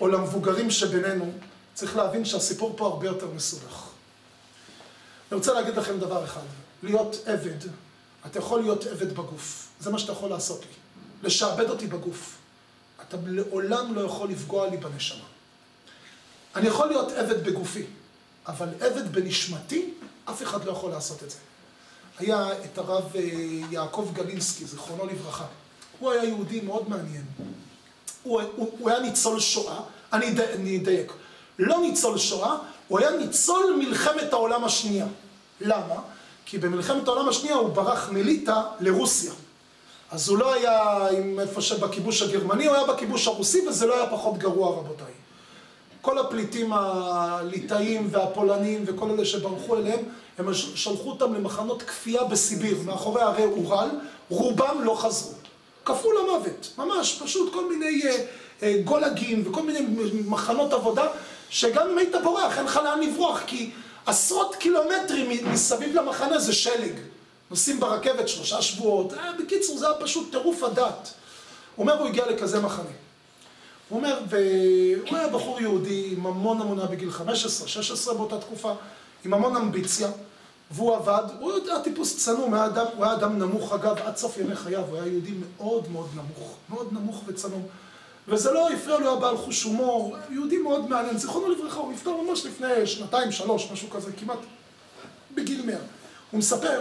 או למבוגרים שבינינו, צריך להבין שהסיפור פה הרבה יותר מסובך. אני רוצה להגיד לכם דבר אחד, להיות עבד, אתה יכול להיות עבד בגוף, זה מה שאתה יכול לעשות לי, לשעבד אותי בגוף. אתה לעולם לא יכול לפגוע לי בנשמה. אני יכול להיות עבד בגופי, אבל עבד בנשמתי, אף אחד לא יכול לעשות את זה. היה את הרב אה, יעקב גלינסקי, זיכרונו לברכה. הוא היה יהודי מאוד מעניין. הוא, הוא, הוא היה ניצול שואה, אני, אני אדייק. לא ניצול שואה, הוא היה ניצול מלחמת העולם השנייה. למה? כי במלחמת העולם השנייה הוא ברח מליטא לרוסיה. אז הוא לא היה עם איפה שבכיבוש הגרמני, הוא היה בכיבוש הרוסי, וזה לא היה פחות גרוע, רבותיי. כל הפליטים הליטאים והפולנים וכל אלה שברחו אליהם, הם שלחו אותם למחנות כפייה בסיביר, מאחורי הרי אורל, רובם לא חזרו. קפאו למוות, ממש, פשוט כל מיני אה, אה, גולגים וכל מיני מחנות עבודה, שגם אם היית בורח, אין לך לאן לברוח, כי עשרות קילומטרים מסביב למחנה זה שלג. נוסעים ברכבת שלושה שבועות, אה, בקיצור זה היה פשוט טירוף הדעת. הוא אומר, הוא הגיע לכזה מחנה. הוא אומר, והוא היה בחור יהודי עם המון אמונה בגיל 15, 16 באותה תקופה, עם המון אמביציה, והוא עבד, הוא היה טיפוס צנום, היה אדם, הוא היה אדם נמוך אגב, עד סוף ימי חייו, הוא היה יהודי מאוד מאוד נמוך, מאוד נמוך וצנום. וזה לא הפריע לו, היה בעל חוש הומור, יהודי מאוד מעניין, זיכרונו לברכה, הוא נפטר ממש לפני שנתיים, שלוש, משהו כזה, כמעט בגיל מאה. הוא מספר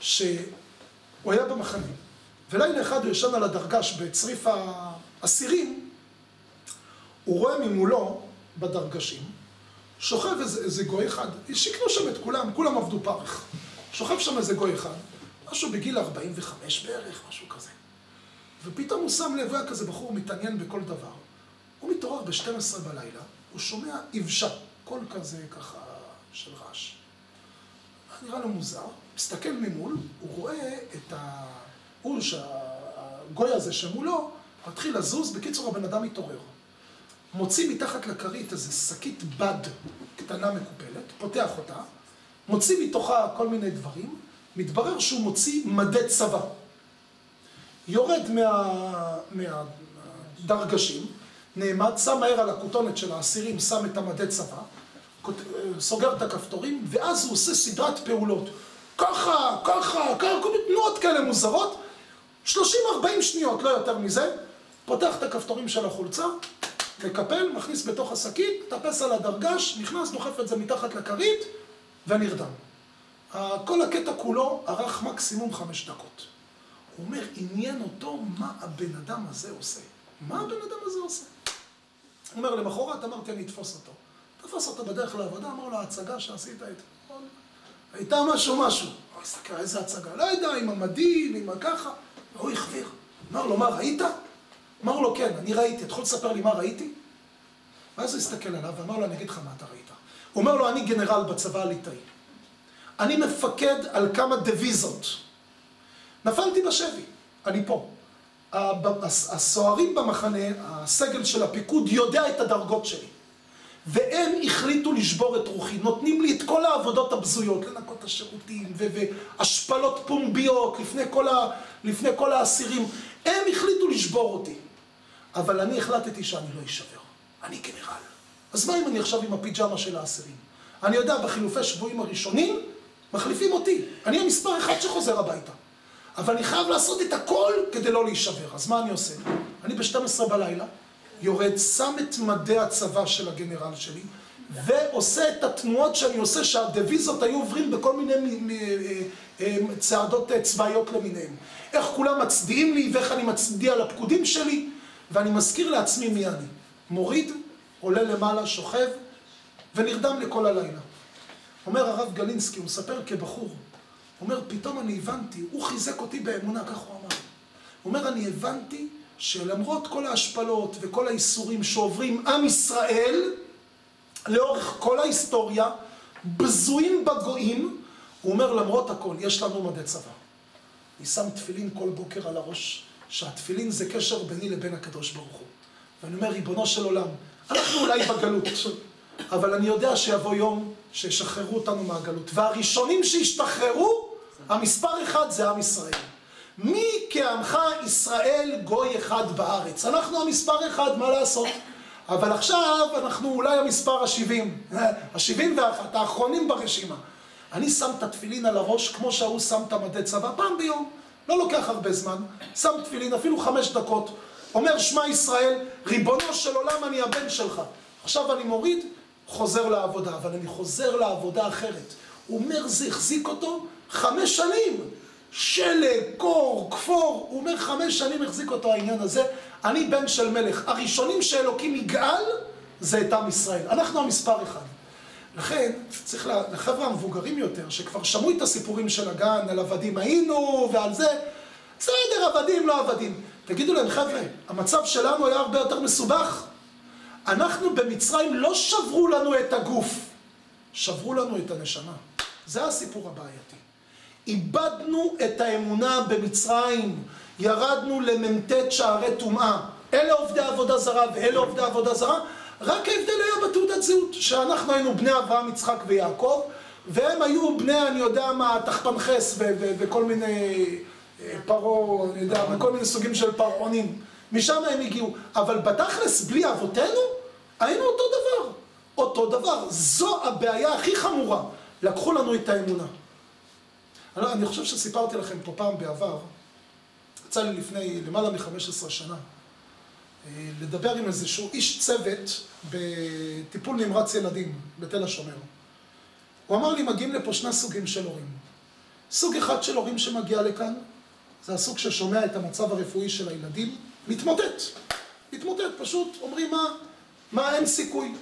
שהוא היה במחנה, ולילה אחד הוא ישן על הדרגש בצריף האסירים, הוא רואה ממולו, בדרגשים, שוכב איזה, איזה גוי אחד, שיכנו שם את כולם, כולם עבדו פרך. שוכב שם איזה גוי אחד, משהו בגיל 45 בערך, משהו כזה. ופתאום הוא שם לב, היה כזה בחור מתעניין בכל דבר. הוא מתעורר ב-12 בלילה, הוא שומע יבשה, קול כזה ככה של רעש. נראה לו מוזר, מסתכל ממול, הוא רואה את ה... הוא, שהגוי הזה שמולו, מתחיל לזוז, בקיצור הבן אדם מתעורר. מוציא מתחת לכרית איזה שקית בד קטנה מקופלת, פותח אותה, מוציא מתוכה כל מיני דברים, מתברר שהוא מוציא מדי צבא. יורד מה... מהדרגשים, נעמד, שם מהר על הכותונת של האסירים, שם את המדי צבא, סוגר את הכפתורים, ואז הוא עושה סדרת פעולות. ככה, ככה, ככה, כל מיני תנועות כאלה מוזרות, 30-40 שניות, לא יותר מזה, פותח את הכפתורים של החולצה, מקפל, מכניס בתוך השקית, טפס על הדרגש, נכנס, דוחף את זה מתחת לכרית, ונרדם. כל הקטע כולו ארך מקסימום חמש דקות. הוא אומר, עניין אותו מה הבן אדם הזה עושה. מה הבן אדם הזה עושה? הוא אומר, למחרת אמרתי, אני אתפוס אותו. תפס אותו בדרך לעבודה, אמר לו, ההצגה שעשית הייתה... הייתה משהו משהו. הוא הסתכל, איזה הצגה? לא יודע, עם המדים, עם הככה. והוא החביר. אמר לו, מה, ראית? אמר לו, כן, אני ראיתי. אתה יכול לספר לי מה ראיתי? ואז הוא הסתכל עליו ואמר לו, אני אגיד לך מה אתה ראית. הוא אומר לו, אני גנרל בצבא הליטאי. אני מפקד על כמה דוויזות. נפלתי בשבי, אני פה. הסוהרים במחנה, הסגל של הפיקוד, יודע את הדרגות שלי. והם החליטו לשבור את רוחי, נותנים לי את כל העבודות הבזויות, לנקות את השירותים, והשפלות פומביות לפני כל, ה- לפני כל האסירים. הם החליטו לשבור אותי. אבל אני החלטתי שאני לא אשבר. אני גנרל. אז מה אם אני עכשיו עם הפיג'מה של האסירים? אני יודע, בחילופי שבויים הראשונים, מחליפים אותי. אני המספר אחד שחוזר הביתה. אבל אני חייב לעשות את הכל כדי לא להישבר. אז מה אני עושה? אני ב-12 בלילה, יורד, שם את מדי הצבא של הגנרל שלי, ועושה את התנועות שאני עושה, שהדיוויזות היו עוברים בכל מיני אה, אה, צעדות אה, צבאיות למיניהם. איך כולם מצדיעים לי, ואיך אני מצדיע לפקודים שלי, ואני מזכיר לעצמי מי אני. מוריד, עולה למעלה, שוכב, ונרדם לכל הלילה. אומר הרב גלינסקי, הוא מספר כבחור, אומר, פתאום אני הבנתי, הוא חיזק אותי באמונה, כך הוא אמר. הוא אומר, אני הבנתי שלמרות כל ההשפלות וכל האיסורים שעוברים עם ישראל, לאורך כל ההיסטוריה, בזויים בגויים, הוא אומר, למרות הכל, יש לנו מדי צבא. אני שם תפילין כל בוקר על הראש, שהתפילין זה קשר ביני לבין הקדוש ברוך הוא. ואני אומר, ריבונו של עולם, אנחנו אולי בגלות, אבל אני יודע שיבוא יום שישחררו אותנו מהגלות. והראשונים שישתחררו, המספר אחד זה עם ישראל. מי כעמך ישראל גוי אחד בארץ? אנחנו המספר אחד, מה לעשות? אבל עכשיו אנחנו אולי המספר השבעים, השבעים ואחת, האחרונים ברשימה. אני שם את התפילין על הראש כמו שההוא שם את המדי צבא פעם ביום. לא לוקח הרבה זמן, שם תפילין, אפילו חמש דקות, אומר שמע ישראל, ריבונו של עולם אני הבן שלך. עכשיו אני מוריד, חוזר לעבודה, אבל אני חוזר לעבודה אחרת. הוא אומר, זה החזיק אותו חמש שנים. שלג, קור, כפור, הוא אומר חמש שנים החזיק אותו העניין הזה. אני בן של מלך. הראשונים שאלוקים יגאל זה את עם ישראל. אנחנו המספר אחד. לכן, צריך לחבר'ה המבוגרים יותר, שכבר שמעו את הסיפורים של הגן, על עבדים היינו ועל זה, בסדר, עבדים, לא עבדים. תגידו להם, חבר'ה, המצב שלנו היה הרבה יותר מסובך. אנחנו במצרים לא שברו לנו את הגוף, שברו לנו את הנשמה. זה הסיפור הבעייתי. איבדנו את האמונה במצרים, ירדנו למ"ט שערי טומאה. אלה עובדי עבודה זרה ואלה עובדי עבודה זרה, רק ההבדל היה בתעודת זהות, שאנחנו היינו בני אברהם, יצחק ויעקב, והם היו בני, אני יודע מה, תחפנחס וכל מיני אה, פרעה, אני יודע, וכל מיני סוגים של פרעונים. משם הם הגיעו. אבל בתכלס, בלי אבותינו, היינו אותו דבר. אותו דבר. זו הבעיה הכי חמורה. לקחו לנו את האמונה. אני, אני חושב שסיפרתי לכם פה פעם בעבר, יצא לי לפני למעלה מ-15 שנה, אה, לדבר עם איזשהו איש צוות בטיפול נמרץ ילדים בתל השומר. הוא אמר לי, מגיעים לפה שני סוגים של הורים. סוג אחד של הורים שמגיע לכאן, זה הסוג ששומע את המצב הרפואי של הילדים, מתמוטט. מתמוטט, פשוט אומרים מה, מה אין סיכוי.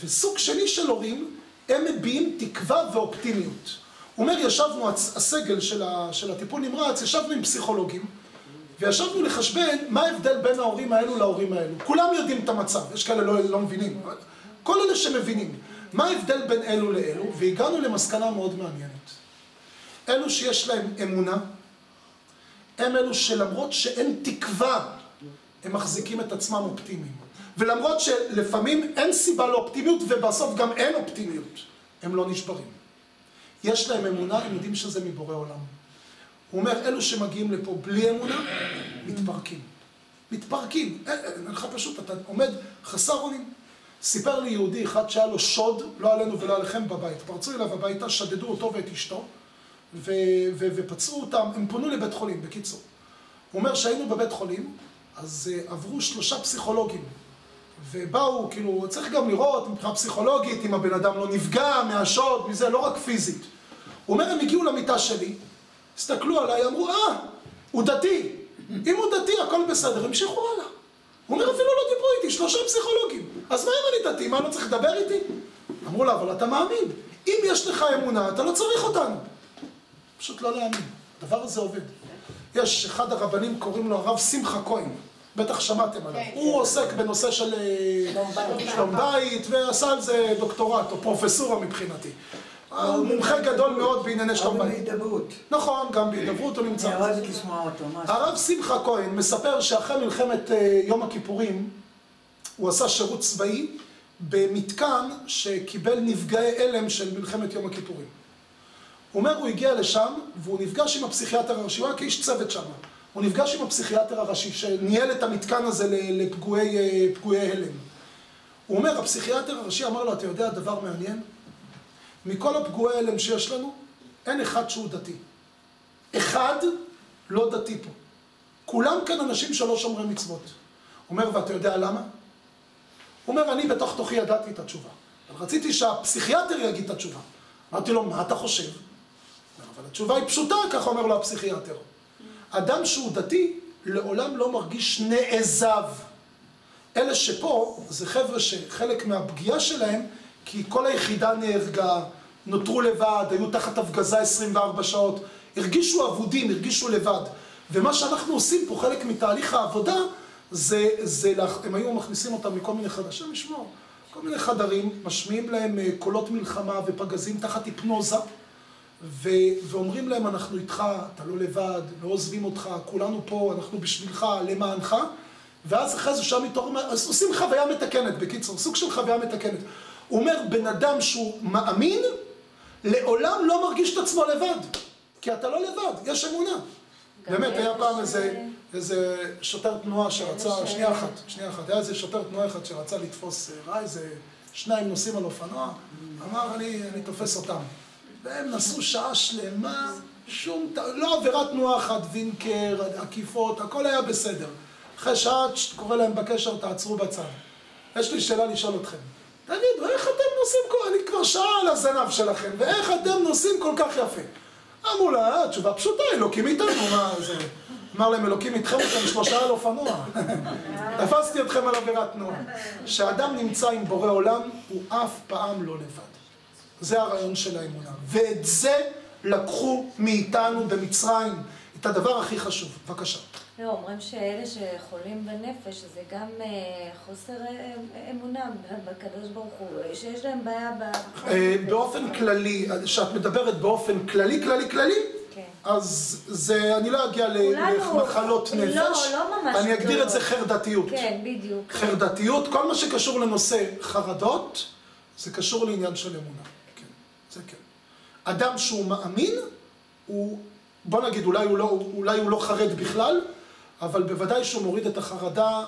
וסוג שני של הורים, הם מביעים תקווה ואופטימיות. אומר, ישבנו, הסגל של, של הטיפול נמרץ, ישבנו עם פסיכולוגים, וישבנו לחשבן מה ההבדל בין ההורים האלו להורים האלו. כולם יודעים את המצב, יש כאלה לא, לא מבינים, כל אלה שמבינים. מה ההבדל בין אלו לאלו? והגענו למסקנה מאוד מעניינת. אלו שיש להם אמונה, הם אלו שלמרות שאין תקווה, הם מחזיקים את עצמם אופטימיים. ולמרות שלפעמים אין סיבה לאופטימיות, ובסוף גם אין אופטימיות, הם לא נשברים. יש להם אמונה, הם יודעים שזה מבורא עולם. הוא אומר, אלו שמגיעים לפה בלי אמונה, מתפרקים. מתפרקים. אין אין, אין לך פשוט, אתה עומד חסר אונים. סיפר לי יהודי אחד שהיה לו שוד, לא עלינו ולא עליכם בבית. פרצו אליו הביתה, שדדו אותו ואת אשתו, ו- ו- ופצעו אותם, הם פונו לבית חולים, בקיצור. הוא אומר שהיינו בבית חולים, אז uh, עברו שלושה פסיכולוגים. ובאו, כאילו, צריך גם לראות מבחינה פסיכולוגית אם הבן אדם לא נפגע מהשוד, מזה, לא רק פיזית. הוא אומר, הם הגיעו למיטה שלי, הסתכלו עליי, אמרו, אה, הוא דתי. אם הוא דתי, הכל בסדר, המשיכו הלאה. הוא אומר, אפילו לא דיברו איתי, שלושה פסיכולוגים. אז מה אם אני דתי? מה, לא צריך לדבר איתי? אמרו לו, אבל אתה מאמין. אם יש לך אמונה, אתה לא צריך אותנו. פשוט לא להאמין. הדבר הזה עובד. יש אחד הרבנים, קוראים לו הרב שמחה כהן. בטח שמעתם עליו. כן. הוא עוסק בנושא של אה, שלום בית. ועשה על זה דוקטורט, או פרופסורה מבחינתי. הוא מומחה גדול מאוד בענייני שלום אבל בית. בהידברות. נכון, גם בהידברות הוא נמצא. אני אוהבת לשמוע אותו? הרב שמחה כהן מספר שאחרי מלחמת אה, יום הכיפורים, הוא עשה שירות צבאי במתקן שקיבל נפגעי הלם של מלחמת יום הכיפורים. הוא אומר, הוא הגיע לשם, והוא נפגש עם הפסיכיאטר הראשי, הוא היה כאיש צוות שם. הוא נפגש עם הפסיכיאטר הראשי, שניהל את המתקן הזה לפגועי אה, הלם. הוא אומר, הפסיכיאטר הראשי אמר לו, אתה יודע דבר מעניין? מכל הפגועי הלם שיש לנו, אין אחד שהוא דתי. אחד לא דתי פה. כולם כאן אנשים שלא שומרי מצוות. הוא אומר, ואתה יודע למה? הוא אומר, אני בתוך תוכי ידעתי את התשובה. אבל רציתי שהפסיכיאטר יגיד את התשובה. אמרתי לו, מה אתה חושב? הוא אבל התשובה היא פשוטה, כך אומר לו הפסיכיאטר. אדם שהוא דתי, לעולם לא מרגיש נעזב. אלה שפה, זה חבר'ה שחלק מהפגיעה שלהם, כי כל היחידה נהרגה, נותרו לבד, היו תחת הפגזה 24 שעות, הרגישו אבודים, הרגישו לבד. ומה שאנחנו עושים פה, חלק מתהליך העבודה, זה, זה, לה- הם היו מכניסים אותם מכל מיני חדשים, לשמור, כל מיני חדרים, משמיעים להם אה, קולות מלחמה ופגזים תחת היפנוזה, ואומרים להם, אנחנו איתך, אתה לא לבד, לא עוזבים אותך, כולנו פה, אנחנו בשבילך, למענך, ואז אחרי זה שם מתעוררים, אז עושים חוויה מתקנת, בקיצור, סוג של חוויה מתקנת. הוא אומר, בן אדם שהוא מאמין, לעולם לא מרגיש את עצמו לבד, כי אתה לא לבד, יש אמונה. באמת, היה פעם ש- איזה, איזה שוטר תנועה שרצה, ש- שנייה אחת, שנייה אחת, היה איזה שוטר תנועה אחד שרצה לתפוס, אה, ראה איזה שניים נוסעים על אופנוע, אמר, אני, אני תופס אותם. והם נסעו שעה שלמה, שום, לא עבירת תנועה אחת, וינקר, עקיפות, הכל היה בסדר. אחרי שעה, קורא להם בקשר, תעצרו בצד. יש לי שאלה לשאול אתכם. תגידו, איך אתם נוסעים כל... אני כבר שעה על הזנב שלכם, ואיך אתם נוסעים כל כך יפה? אמרו לה, התשובה פשוטה, אלוקים איתנו, מה זה... אמר להם, אלוקים איתכם, אתם שלושה על אופנוע. [LAUGHS] תפסתי אתכם על עבירת תנועה. כשאדם נמצא עם בורא עולם, הוא אף פעם לא לבד. זה הרעיון של האמונה. ואת זה לקחו מאיתנו במצרים, את הדבר הכי חשוב. בבקשה. לא, אומרים שאלה שחולים בנפש זה גם אה, חוסר אה, אמונה בקדוש ברוך הוא, שיש להם בעיה ב... אה, באופן כללי, כשאת מדברת באופן כללי, כללי, כללי, כן. אז זה, אני לא אגיע למחלות לא, נפש, לא ממש אני אגדיר את זה. חרדתיות. כן, בדיוק. חרדתיות, כל מה שקשור לנושא חרדות, זה קשור לעניין של אמונה. זה כן. אדם שהוא מאמין, הוא, בוא נגיד, אולי הוא לא, אולי הוא לא חרד בכלל, אבל בוודאי שהוא מוריד את החרדה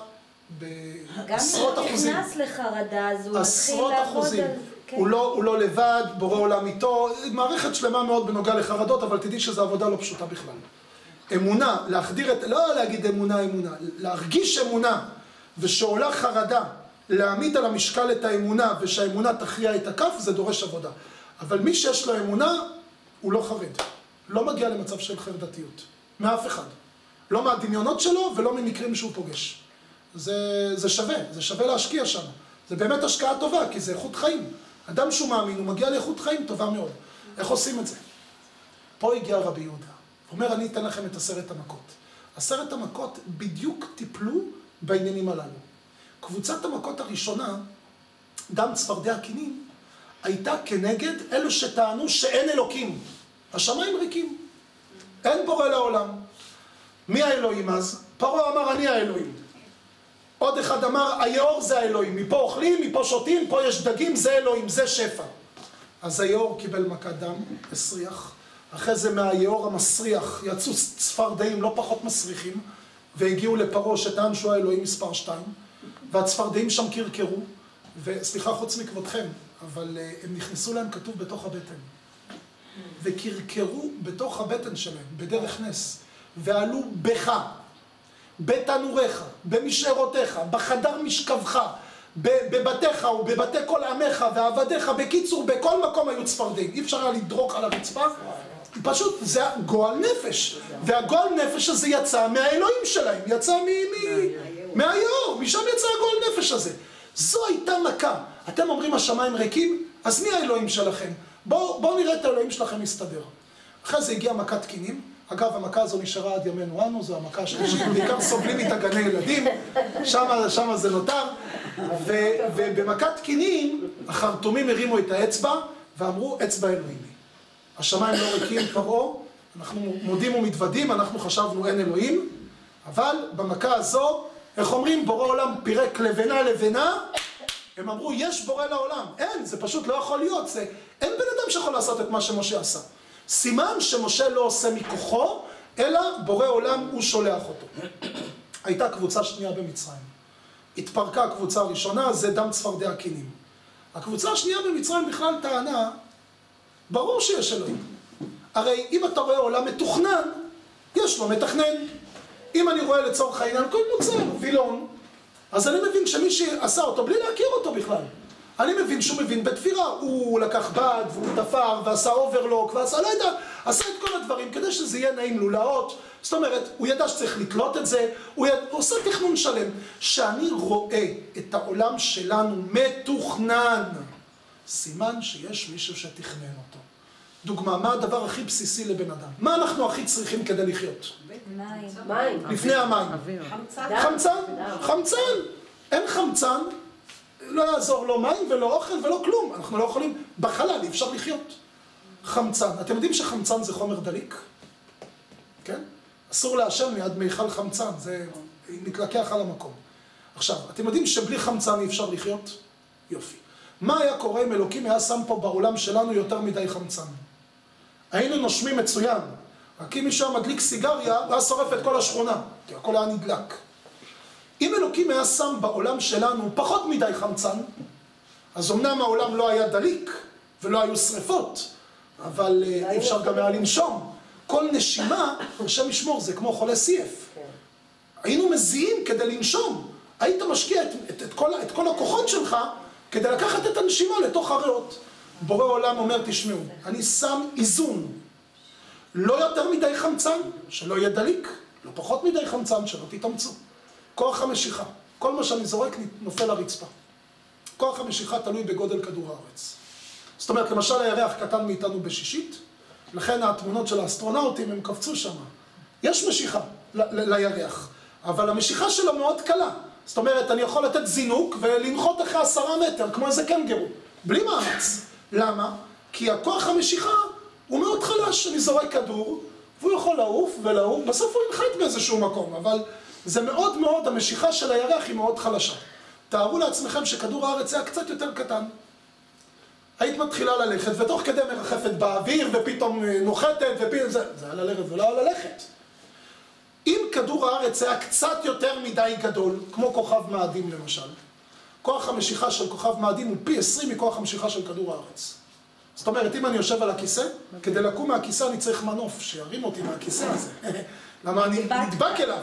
גם בעשרות אם הוא אחוזים. נכנס לחרדה, אז הוא מתחיל לעבוד אחוזים. על... כן. הוא לא, הוא לא לבד, בורא עולם איתו, מערכת שלמה מאוד בנוגע לחרדות, אבל תדעי שזו עבודה לא פשוטה בכלל. אמונה, להחדיר את, לא להגיד אמונה אמונה, להרגיש אמונה, ושעולה חרדה, להעמיד על המשקל את האמונה, ושהאמונה תכריע את הכף, זה דורש עבודה. אבל מי שיש לו אמונה, הוא לא חרד. לא מגיע למצב של חרדתיות. מאף אחד. לא מהדמיונות שלו ולא ממקרים שהוא פוגש. זה, זה שווה, זה שווה להשקיע שם. זה באמת השקעה טובה, כי זה איכות חיים. אדם שהוא מאמין, הוא מגיע לאיכות חיים טובה מאוד. איך עושים את זה? פה הגיע רבי יהודה. הוא אומר, אני אתן לכם את עשרת המכות. עשרת המכות בדיוק טיפלו בעניינים הללו. קבוצת המכות הראשונה, דם צפרדע קינים, הייתה כנגד אלו שטענו שאין אלוקים. השמיים ריקים. אין בורא לעולם. מי האלוהים אז? פרעה אמר, אני האלוהים. עוד אחד אמר, היאור זה האלוהים. מפה אוכלים, מפה שותים, פה יש דגים, זה אלוהים, זה שפע. אז היאור קיבל מכת דם, הסריח. אחרי זה מהיאור המסריח יצאו צפרדעים לא פחות מסריחים, והגיעו לפרעה שטען שהוא האלוהים מספר שתיים, והצפרדעים שם קרקרו, וסליחה חוץ מכבודכם, אבל uh, הם נכנסו להם כתוב בתוך הבטן. וקרקרו בתוך הבטן שלהם, בדרך נס, ועלו בך, בתנוריך, במשארותיך, בחדר משכבך, בבתיך ובבתי כל עמך ועבדיך, בקיצור, בכל מקום היו צפרדעים. אי אפשר היה לדרוק על הרצפה. פשוט, זה גועל נפש. והגועל נפש הזה יצא מהאלוהים שלהם, יצא. מהיאור, משם יצא הגועל נפש הזה. זו הייתה מכה. אתם אומרים השמיים ריקים? אז מי האלוהים שלכם? בואו בוא נראה את האלוהים שלכם מסתדר. אחרי זה הגיעה מכת קינים. אגב, המכה הזו נשארה עד ימינו אנו, זו המכה השלישית, בעיקר סובלים איתה גני ילדים, שמה, שמה זה נותר. ו, ובמכת קינים, החרטומים הרימו את האצבע ואמרו, אצבע אלוהים. השמיים לא ריקים, פרעה, אנחנו מודים ומתוודים, אנחנו חשבנו אין אלוהים, אבל במכה הזו, איך אומרים, בורא עולם פירק לבנה לבנה, הם אמרו, יש בורא לעולם. אין, זה פשוט לא יכול להיות, זה... אין בן אדם שיכול לעשות את מה שמשה עשה. סימן שמשה לא עושה מכוחו, אלא בורא עולם הוא שולח אותו. הייתה קבוצה שנייה במצרים. התפרקה הקבוצה הראשונה, זה דם צפרדע קינים. הקבוצה השנייה במצרים בכלל טענה, ברור שיש אלוהים. הרי אם אתה רואה עולם מתוכנן, יש לו מתכנן. אם אני רואה לצורך העניין כל מוצר, וילון, אז אני מבין שמי שעשה אותו, בלי להכיר אותו בכלל, אני מבין שהוא מבין בתפירה. הוא לקח בד, והוא תפר, ועשה אוברלוק, ועשה, לא יודע, עשה את כל הדברים כדי שזה יהיה נעים לולאות. זאת אומרת, הוא ידע שצריך לתלות את זה, הוא, יד... הוא עושה תכנון שלם. כשאני רואה את העולם שלנו מתוכנן, סימן שיש מישהו שתכנן אותו. דוגמה, מה הדבר הכי בסיסי לבן אדם? מה אנחנו הכי צריכים כדי לחיות? מים. לפני המים. חמצן. חמצן. אין חמצן, לא יעזור לא מים ולא אוכל ולא כלום. אנחנו לא יכולים, בחלל אי אפשר לחיות. חמצן. אתם יודעים שחמצן זה חומר דליק? כן? אסור לעשן מיד מיכל חמצן, זה מתלקח על המקום. עכשיו, אתם יודעים שבלי חמצן אי אפשר לחיות? יופי. מה היה קורה אם אלוקים היה שם פה בעולם שלנו יותר מדי חמצן? היינו נושמים מצוין, מישהו היה מדליק סיגריה, הוא היה שורף את כל השכונה, כי הכל היה נדלק. אם אלוקים היה שם בעולם שלנו פחות מדי חמצן, אז אמנם העולם לא היה דליק ולא היו שריפות, אבל אה, אי אפשר גם היה לנשום. כל נשימה, השם ישמור, זה כמו חולה סייף. היינו מזיעים כדי לנשום. היית משקיע את, את, את, כל, את כל הכוחות שלך כדי לקחת את הנשימה לתוך הריאות. בורא עולם אומר, תשמעו, אני שם איזון. לא יותר מדי חמצן, שלא יהיה דליק. לא פחות מדי חמצן, שלא תתאמצו. כוח המשיכה. כל מה שאני זורק נופל לרצפה. כוח המשיכה תלוי בגודל כדור הארץ. זאת אומרת, למשל הירח קטן מאיתנו בשישית, לכן התמונות של האסטרונאוטים הם קפצו שם. יש משיכה לירח, אבל המשיכה שלו מאוד קלה. זאת אומרת, אני יכול לתת זינוק ולנחות אחרי עשרה מטר, כמו איזה קנגרו, בלי מאמץ. למה? כי הכוח המשיכה הוא מאוד חלש. אני זורק כדור, והוא יכול לעוף ולעוף, בסוף הוא ינחת באיזשהו מקום, אבל זה מאוד מאוד, המשיכה של הירח היא מאוד חלשה. תארו לעצמכם שכדור הארץ היה קצת יותר קטן. היית מתחילה ללכת, ותוך כדי מרחפת באוויר, ופתאום אה, נוחתת, ופתאום זה, זה היה ללכת, זה לא היה ללכת. אם כדור הארץ היה קצת יותר מדי גדול, כמו כוכב מאדים למשל, כוח המשיכה של כוכב מאדים הוא פי 20 מכוח המשיכה של כדור הארץ. זאת אומרת, אם אני יושב על הכיסא, כדי לקום מהכיסא אני צריך מנוף שירים אותי מהכיסא הזה. [LAUGHS] למה אני נדבק אליו.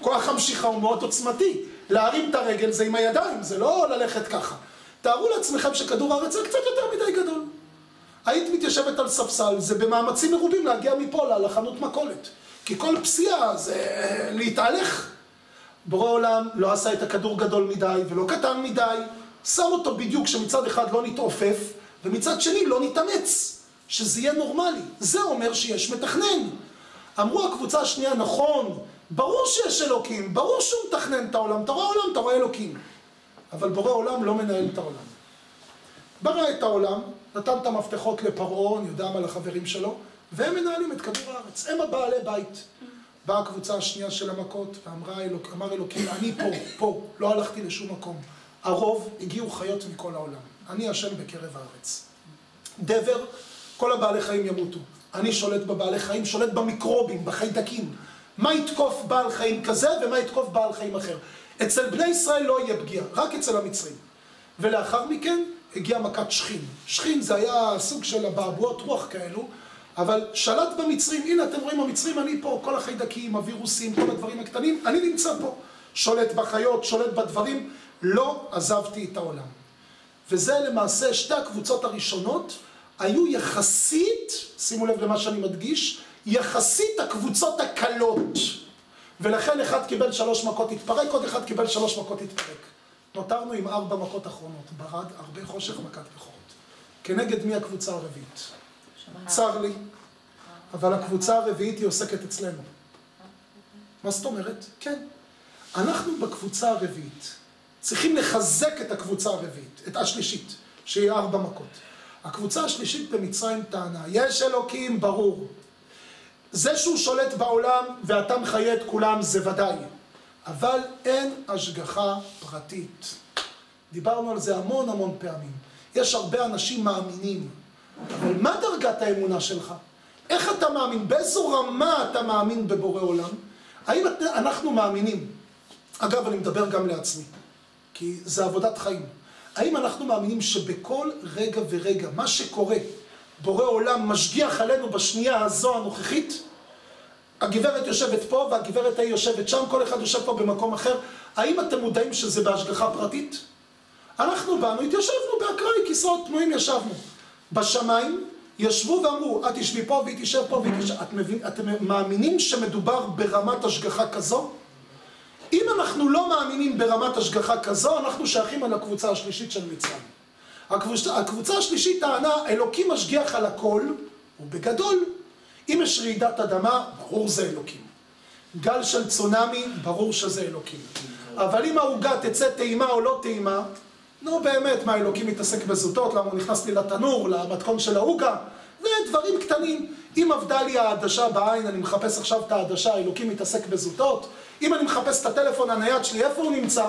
כוח המשיכה הוא מאוד עוצמתי. להרים את הרגל זה עם הידיים, זה לא ללכת ככה. תארו לעצמכם שכדור הארץ זה קצת יותר מדי גדול. היית מתיישבת על ספסל, זה במאמצים מרובים להגיע מפה לחנות מכולת. כי כל פסיעה זה אה, להתהלך. בורא עולם לא עשה את הכדור גדול מדי ולא קטן מדי, שם אותו בדיוק שמצד אחד לא נתעופף, ומצד שני לא נתאמץ, שזה יהיה נורמלי. זה אומר שיש מתכנן. אמרו הקבוצה השנייה, נכון, ברור שיש אלוקים, ברור שהוא מתכנן את העולם, אתה רואה עולם, אתה רואה אלוקים. אבל בורא עולם לא מנהל את העולם. ברא את העולם, נתן את המפתחות לפרעה, אני יודע מה לחברים שלו, והם מנהלים את כדור הארץ, הם הבעלי בית. באה הקבוצה השנייה של המכות, ואמרה אלוק, אלוקים, אני פה, פה, לא הלכתי לשום מקום. הרוב הגיעו חיות מכל העולם. אני השם בקרב הארץ. דבר, כל הבעלי חיים ימותו. אני שולט בבעלי חיים, שולט במיקרובים, בחיידקים. מה יתקוף בעל חיים כזה ומה יתקוף בעל חיים אחר. אצל בני ישראל לא יהיה פגיעה, רק אצל המצרים. ולאחר מכן הגיעה מכת שכין. שכין זה היה סוג של אבעבועות רוח כאלו, אבל שלט במצרים, הנה אתם רואים המצרים, אני פה, כל החיידקים, הווירוסים, כל הדברים הקטנים, אני נמצא פה. שולט בחיות, שולט בדברים, לא עזבתי את העולם. וזה למעשה שתי הקבוצות הראשונות היו יחסית, שימו לב למה שאני מדגיש, יחסית הקבוצות הקלות. ולכן אחד קיבל שלוש מכות התפרק, עוד אחד קיבל שלוש מכות התפרק. נותרנו עם ארבע מכות אחרונות, ברד, הרבה חושך, מכת בכורות. כנגד מי הקבוצה הרביעית? צר לי, אבל הקבוצה הרביעית היא עוסקת אצלנו. מה זאת אומרת? כן. אנחנו בקבוצה הרביעית צריכים לחזק את הקבוצה הרביעית, את השלישית, שיהיה ארבע מכות. הקבוצה השלישית במצרים טענה, יש אלוקים, ברור. זה שהוא שולט בעולם ואתה מחיה את כולם זה ודאי, אבל אין השגחה פרטית. דיברנו על זה המון המון פעמים. יש הרבה אנשים מאמינים, אבל מה דרגת האמונה שלך? איך אתה מאמין? באיזו רמה אתה מאמין בבורא עולם? האם אנחנו מאמינים? אגב, אני מדבר גם לעצמי, כי זה עבודת חיים. האם אנחנו מאמינים שבכל רגע ורגע, מה שקורה, בורא עולם משגיח עלינו בשנייה הזו הנוכחית? הגברת יושבת פה והגברת ההיא יושבת שם, כל אחד יושב פה במקום אחר. האם אתם מודעים שזה בהשגחה פרטית? אנחנו באנו, התיישבנו באקראי, כיסאות פנויים ישבנו. בשמיים ישבו ואמרו, את תשבי פה והיא תשב פה והיא תשב. אתם מאמינים שמדובר ברמת השגחה כזו? אם אנחנו לא מאמינים ברמת השגחה כזו, אנחנו שייכים על הקבוצה השלישית של מצרים. הקבוצה, הקבוצה השלישית טענה, אלוקים משגיח על הכל, ובגדול. אם יש רעידת אדמה, ברור זה אלוקים. גל של צונאמי, ברור שזה אלוקים. אבל אם העוגה תצא טעימה או לא טעימה, נו באמת, מה אלוקים מתעסק בזוטות? למה הוא נכנס לי לתנור, למתכון של העוגה? זה דברים קטנים. אם עבדה לי העדשה בעין, אני מחפש עכשיו את העדשה, אלוקים מתעסק בזוטות. אם אני מחפש את הטלפון הנייד שלי, איפה הוא נמצא?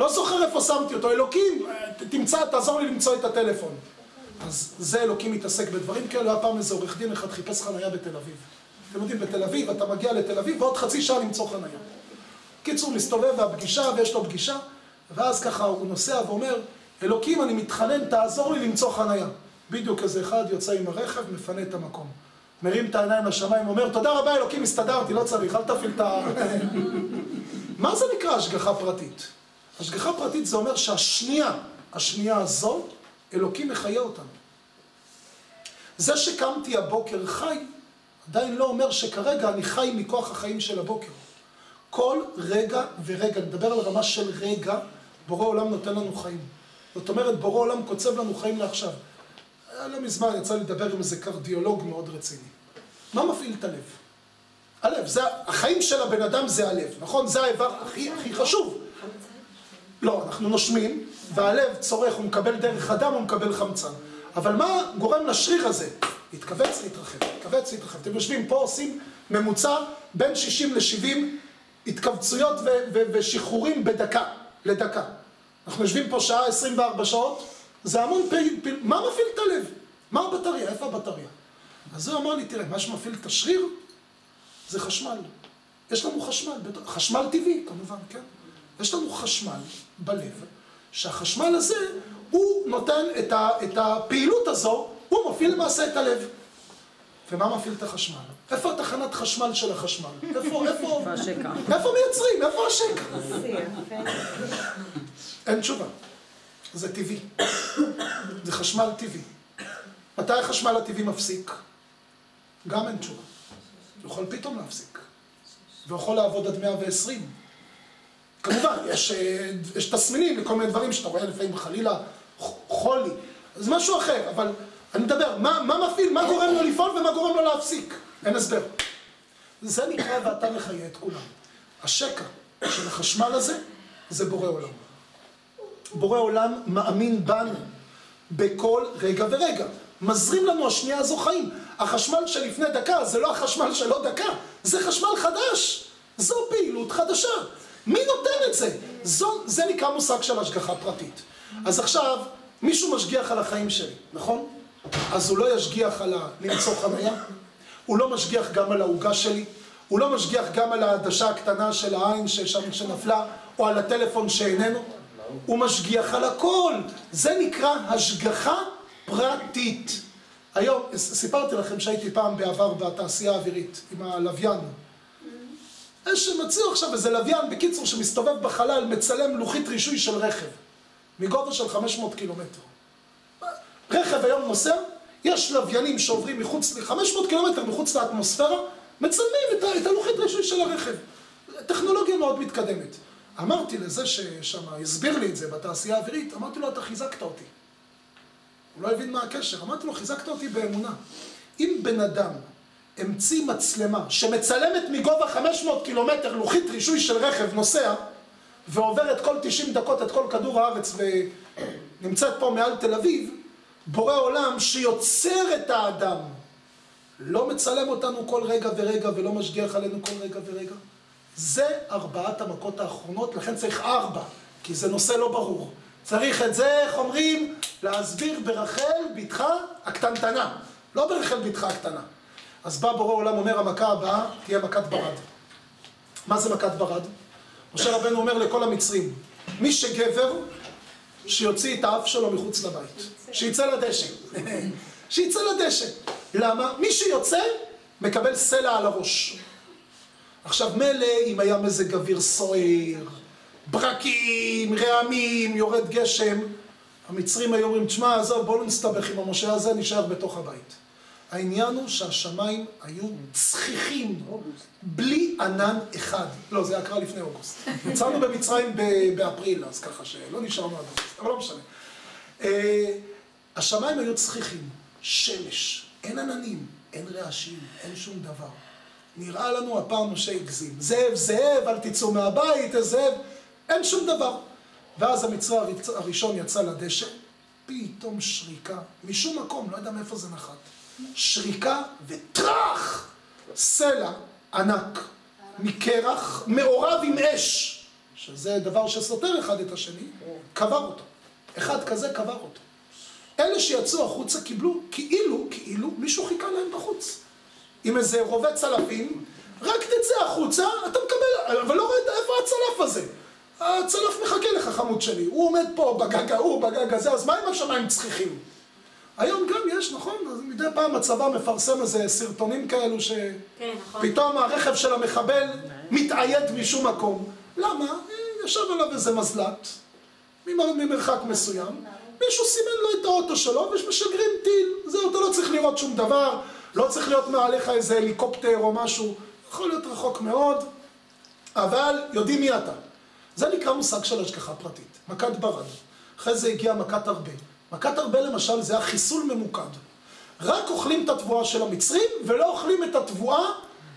לא זוכר איפה שמתי אותו. אלוקים, תמצא, תעזור לי למצוא את הטלפון. אז זה אלוקים מתעסק בדברים כאלה. היה פעם איזה עורך דין אחד חיפש חנייה בתל אביב. אתם יודעים, בתל אביב, אתה מגיע לתל אביב, ועוד חצי שעה למצוא חנייה. קיצור, מסתובב והפגישה, ויש לו פגישה, ואז ככה הוא נוסע ואומר, אלוקים, אני מתחנן, תעזור לי למצוא חנייה. בדיוק איזה אחד יוצא עם הרכב, מפנה את המקום. מרים את העיניים לשמיים, אומר, תודה רבה אלוקים, הסתדרתי, לא צריך, אל תפעיל את ה... [LAUGHS] מה זה נקרא השגחה פרטית? השגחה פרטית זה אומר שהשנייה, השנייה הזו, אלוקים מחיה אותנו. זה שקמתי הבוקר חי, עדיין לא אומר שכרגע אני חי מכוח החיים של הבוקר. כל רגע ורגע, נדבר על רמה של רגע, בורא עולם נותן לנו חיים. זאת אומרת, בורא עולם קוצב לנו חיים לעכשיו. לא מזמן יצא לי לדבר עם איזה קרדיולוג מאוד רציני. מה מפעיל את הלב? הלב, זה, החיים של הבן אדם זה הלב, נכון? זה האיבר הכי, הכי חשוב. לא, אנחנו נושמים, והלב צורך, הוא מקבל דרך הדם, הוא מקבל חמצן. אבל מה גורם לשריר הזה? להתכווץ, להתרחב, להתכווץ, להתרחב. אתם יושבים פה, עושים ממוצע בין 60 ל-70 התכווצויות ושחרורים בדקה, לדקה. אנחנו יושבים פה שעה 24 שעות, זה המון פעיל, פעיל, מה מפעיל את הלב? מה הבטריה? איפה הבטריה? אז הוא אמר לי, תראה, מה שמפעיל את השריר זה חשמל. יש לנו חשמל, חשמל טבעי כמובן, כן? יש לנו חשמל בלב, שהחשמל הזה, הוא נותן את, ה, את הפעילות הזו, הוא מפעיל למעשה את הלב. ומה מפעיל את החשמל? איפה התחנת חשמל של החשמל? איפה, איפה, איפה מייצרים? איפה השקע? אין תשובה. זה טבעי. זה חשמל טבעי. מתי החשמל הטבעי מפסיק? גם אין תשובה. הוא יכול פתאום להפסיק. ויכול לעבוד עד 120. כמובן, יש, אה, יש תסמינים לכל מיני דברים שאתה רואה לפעמים חלילה חולי. זה משהו אחר, אבל אני מדבר, מה, מה מפעיל, מה גורם לו לפעול ומה גורם לו להפסיק? אין הסבר. זה נקרא ואתה מחיה את כולם. השקע של החשמל הזה זה בורא עולם. בורא עולם מאמין בנו בכל רגע ורגע. מזרים לנו השנייה הזו חיים. החשמל שלפני דקה זה לא החשמל של עוד דקה, זה חשמל חדש. זו פעילות חדשה. מי נותן את זה? זו, זה נקרא מושג של השגחה פרטית. אז עכשיו, מישהו משגיח על החיים שלי, נכון? אז הוא לא ישגיח על. למצוא חניה? הוא לא משגיח גם על העוגה שלי? הוא לא משגיח גם על העדשה הקטנה של העין ששם שנפלה, או על הטלפון שאיננו? הוא משגיח על הכל. זה נקרא השגחה פרטית. היום, סיפרתי לכם שהייתי פעם בעבר בתעשייה האווירית עם הלוויין. יש שמציעו עכשיו איזה לוויין, בקיצור, שמסתובב בחלל, מצלם לוחית רישוי של רכב, מגובה של 500 קילומטר. רכב היום נוסע, יש לוויינים שעוברים מחוץ, 500 קילומטר מחוץ לאטמוספירה, מצלמים את, ה- את הלוחית רישוי של הרכב. טכנולוגיה מאוד מתקדמת. אמרתי לזה ששם הסביר לי את זה בתעשייה האווירית, אמרתי לו, אתה חיזקת אותי. הוא לא הבין מה הקשר. אמרתי לו, חיזקת אותי באמונה. אם בן אדם המציא מצלמה שמצלמת מגובה 500 קילומטר לוחית רישוי של רכב נוסע, ועוברת כל 90 דקות את כל כדור הארץ ונמצאת פה מעל תל אביב, בורא עולם שיוצר את האדם, לא מצלם אותנו כל רגע ורגע ולא משגיח עלינו כל רגע ורגע. זה ארבעת המכות האחרונות, לכן צריך ארבע, כי זה נושא לא ברור. צריך את זה, איך אומרים, להסביר ברחל בתך הקטנטנה, לא ברחל בתך הקטנה. אז בא בורא עולם אומר, המכה הבאה תהיה מכת ברד. מה זה מכת ברד? משה רבנו אומר לכל המצרים, מי שגבר, שיוציא את האף שלו מחוץ לבית. שיצא לדשא. [LAUGHS] שיצא לדשא. למה? מי שיוצא, מקבל סלע על הראש. עכשיו, מילא אם היה מזג אוויר סוער, ברקים, רעמים, יורד גשם, המצרים היו אומרים, תשמע, עזוב, בואו לא נסתבך עם המשה הזה, נשאר בתוך הבית. העניין הוא שהשמיים היו צחיחים, בלי ענן אחד. לא, זה היה קרה לפני אוגוסט. יצאנו במצרים באפריל, אז ככה שלא נשארנו עד אוגוסט, אבל לא משנה. אה, השמיים היו צחיחים, שמש, אין עננים, אין רעשים, אין שום דבר. נראה לנו הפעם משה הגזים. זאב, זאב, אל תצאו מהבית, זאב, אין שום דבר. ואז המצרי הראשון יצא לדשא, פתאום שריקה, משום מקום, לא יודע מאיפה זה נחת. שריקה וטראח! סלע ענק, מקרח, מעורב עם אש, שזה דבר שסותר אחד את השני, קבר אותו. אחד כזה קבר אותו. אלה שיצאו החוצה קיבלו כאילו, כאילו, מישהו חיכה להם בחוץ. עם איזה רובה צלפים, רק תצא החוצה, אתה מקבל, אבל לא ראית איפה הצלף הזה. הצלף מחכה לך, חמוד שלי. הוא עומד פה בגג ההוא, בגג הזה, אז מה עם השמיים צחיחים? היום גם יש, נכון? אז מדי פעם הצבא מפרסם איזה סרטונים כאלו ש... כן, נכון. הרכב של המחבל מתאייד משום מקום. למה? אה, ישב עליו איזה מזל"ט, ממר- ממרחק מסוים, מישהו סימן לו את האוטו שלו ומשגרים טיל. זהו, אתה לא צריך לראות שום דבר, לא צריך להיות מעליך איזה הליקופטר או משהו, יכול להיות רחוק מאוד, אבל יודעים מי אתה. זה נקרא מושג של השגחה פרטית, מכת ברד. אחרי זה הגיעה מכת הרבה. מכת הרבה למשל זה החיסול ממוקד. רק אוכלים את התבואה של המצרים ולא אוכלים את התבואה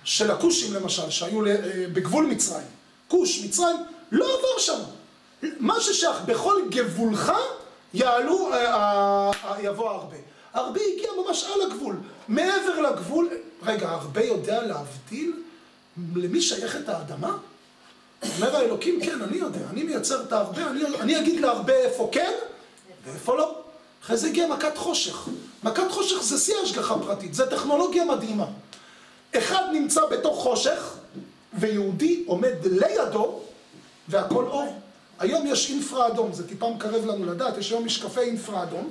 של הכושים למשל, שהיו אה, בגבול מצרים. כוש, מצרים, לא עבר שם. מה ששייך בכל גבולך יעלו, אה, אה, יבוא הרבה. הרבה הגיע ממש על הגבול. מעבר לגבול, רגע, הרבה יודע להבדיל למי שייכת האדמה? אומר האלוקים, כן, אני יודע, אני מייצר את ההרבה, אני, אני אגיד להרבה איפה כן ואיפה לא. אחרי זה הגיעה מכת חושך. מכת חושך זה שיא השגחה פרטית, זה טכנולוגיה מדהימה. אחד נמצא בתוך חושך, ויהודי עומד לידו, והכל אור. היום יש אינפרה אדום, זה טיפה מקרב לנו לדעת, יש היום משקפי אינפרה אדום,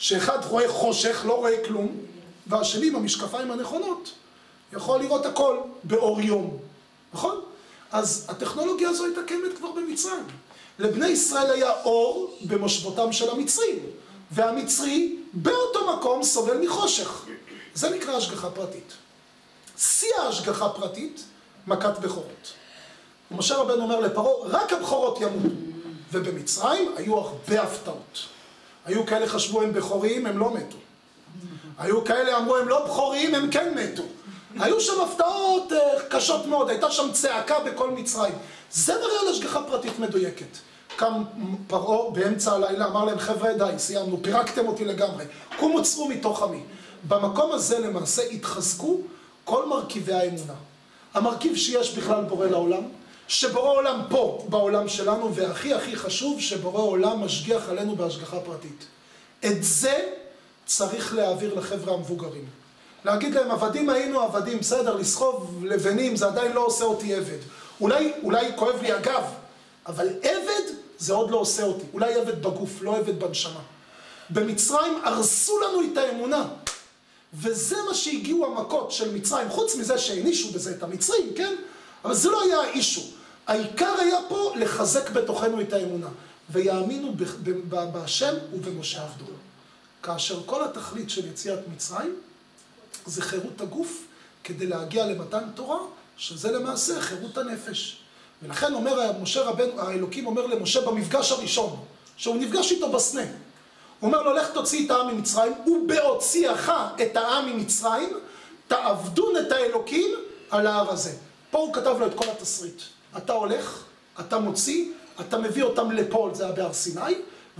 שאחד רואה חושך, לא רואה כלום, והשני עם המשקפיים הנכונות, יכול לראות הכל באור יום, נכון? אז הטכנולוגיה הזו הייתה קיימת כבר במצרים. לבני ישראל היה אור במושבותם של המצרים, והמצרי באותו מקום סובל מחושך. זה נקרא השגחה פרטית. שיא ההשגחה פרטית, מכת בכורות. ומשה רבנו אומר לפרעה, רק הבכורות ימותו. ובמצרים היו הרבה הפתעות. היו כאלה חשבו הם בכורים, הם לא מתו. היו כאלה אמרו הם לא בכורים, הם כן מתו. היו שם הפתעות אה, קשות מאוד, הייתה שם צעקה בכל מצרים. זה מראה על השגחה פרטית מדויקת. קם פרעה באמצע הלילה, אמר להם, חבר'ה, די, סיימנו, פירקתם אותי לגמרי. קומו צאו מתוך עמי. במקום הזה למעשה התחזקו כל מרכיבי האמונה. המרכיב שיש בכלל בורא לעולם, שבורא עולם פה, בעולם שלנו, והכי הכי חשוב, שבורא עולם משגיח עלינו בהשגחה פרטית. את זה צריך להעביר לחבר'ה המבוגרים. להגיד להם, עבדים היינו עבדים, בסדר, לסחוב לבנים זה עדיין לא עושה אותי עבד. אולי, אולי כואב לי הגב, אבל עבד זה עוד לא עושה אותי. אולי עבד בגוף, לא עבד בנשמה. במצרים הרסו לנו את האמונה. וזה מה שהגיעו המכות של מצרים, חוץ מזה שהענישו בזה את המצרים, כן? אבל זה לא היה האישו. העיקר היה פה לחזק בתוכנו את האמונה. ויאמינו בהשם ובמשה עבדו. כאשר כל התכלית של יציאת מצרים זה חירות הגוף כדי להגיע למתן תורה, שזה למעשה חירות הנפש. ולכן אומר משה רבנו, האלוקים אומר למשה במפגש הראשון, שהוא נפגש איתו בסנה. הוא אומר לו, לך תוציא את העם ממצרים, ובהוציאך את העם ממצרים, תעבדון את האלוקים על ההר הזה. פה הוא כתב לו את כל התסריט. אתה הולך, אתה מוציא, אתה מביא אותם לפה, זה היה בהר סיני,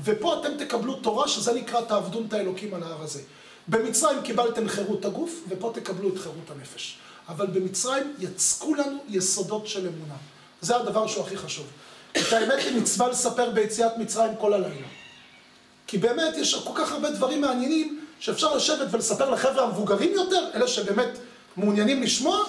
ופה אתם תקבלו תורה, שזה נקרא תעבדון את האלוקים על ההר הזה. במצרים קיבלתם חירות הגוף, ופה תקבלו את חירות הנפש. אבל במצרים יצקו לנו יסודות של אמונה. זה הדבר שהוא הכי חשוב. את האמת היא מצווה לספר ביציאת מצרים כל הלילה. כי באמת יש כל כך הרבה דברים מעניינים שאפשר לשבת ולספר לחבר'ה המבוגרים יותר, אלה שבאמת מעוניינים לשמוע,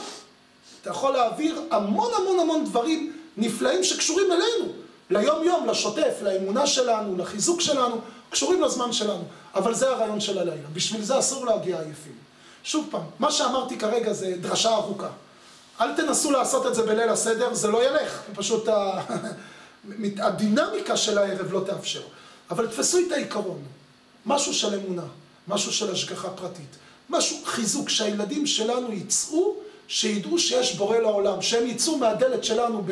אתה יכול להעביר המון המון המון דברים נפלאים שקשורים אלינו, ליום יום, לשוטף, לאמונה שלנו, לחיזוק שלנו, קשורים לזמן שלנו. אבל זה הרעיון של הלילה, בשביל זה אסור להגיע עייפים. שוב פעם, מה שאמרתי כרגע זה דרשה ארוכה. אל תנסו לעשות את זה בליל הסדר, זה לא ילך, [LAUGHS] פשוט ה... [LAUGHS] הדינמיקה של הערב לא תאפשר. אבל תפסו את העיקרון, משהו של אמונה, משהו של השגחה פרטית, משהו, חיזוק, שהילדים שלנו יצאו, שידעו שיש בורא לעולם, שהם יצאו מהדלת שלנו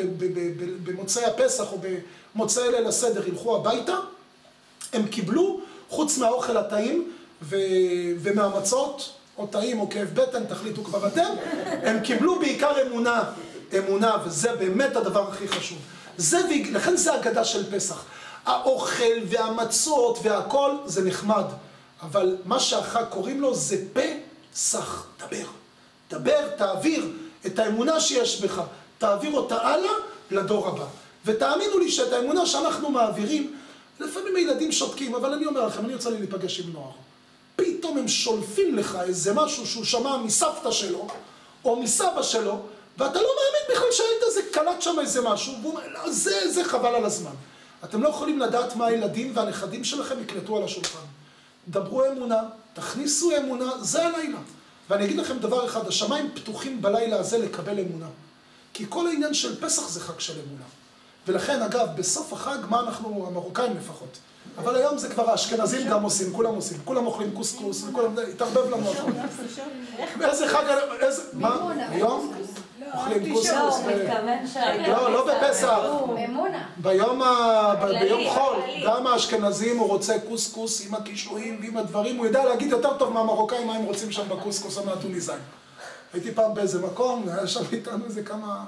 במוצאי הפסח או במוצאי ליל הסדר, ילכו הביתה, הם קיבלו, חוץ מהאוכל הטעים ו... ומהמצות, או טעים או כאב בטן, תחליטו כבר אתם, הם קיבלו בעיקר אמונה, אמונה, וזה באמת הדבר הכי חשוב. זה, לכן זה אגדה של פסח. האוכל והמצות והכל זה נחמד, אבל מה שהחג קוראים לו זה פסח, דבר. דבר, תעביר את האמונה שיש בך, תעביר אותה הלאה לדור הבא. ותאמינו לי שאת האמונה שאנחנו מעבירים, לפעמים הילדים שותקים, אבל אני אומר לכם, אני יוצא לי להיפגש עם נוער. פתאום הם שולפים לך איזה משהו שהוא שמע מסבתא שלו, או מסבא שלו, ואתה לא מאמין בכלל שהילד הזה קלט שם איזה משהו, והוא אומר, לא, זה, זה חבל על הזמן. אתם לא יכולים לדעת מה הילדים והנכדים שלכם יקלטו על השולחן. דברו אמונה, תכניסו אמונה, זה הלילה. ואני אגיד לכם דבר אחד, השמיים פתוחים בלילה הזה לקבל אמונה. כי כל העניין של פסח זה חג של אמונה. ולכן, אגב, בסוף החג, מה אנחנו, המרוקאים לפחות, אבל היום זה כבר האשכנזים גם עושים, כולם עושים, כולם אוכלים קוסקוס, וכולם, התערבב לנו הכל. איזה חג, איזה, מה, היום? אוכלים קוסקוס, לא, הוא מתכוון שהיום... לא, לא בפסח. אמונה. ביום חול. גם האשכנזים הוא רוצה קוסקוס עם הקישואים ועם הדברים, הוא יודע להגיד יותר טוב מהמרוקאים מה הם רוצים שם בקוסקוס או מהטוניסאים. הייתי פעם באיזה מקום, היה שם איתנו איזה כמה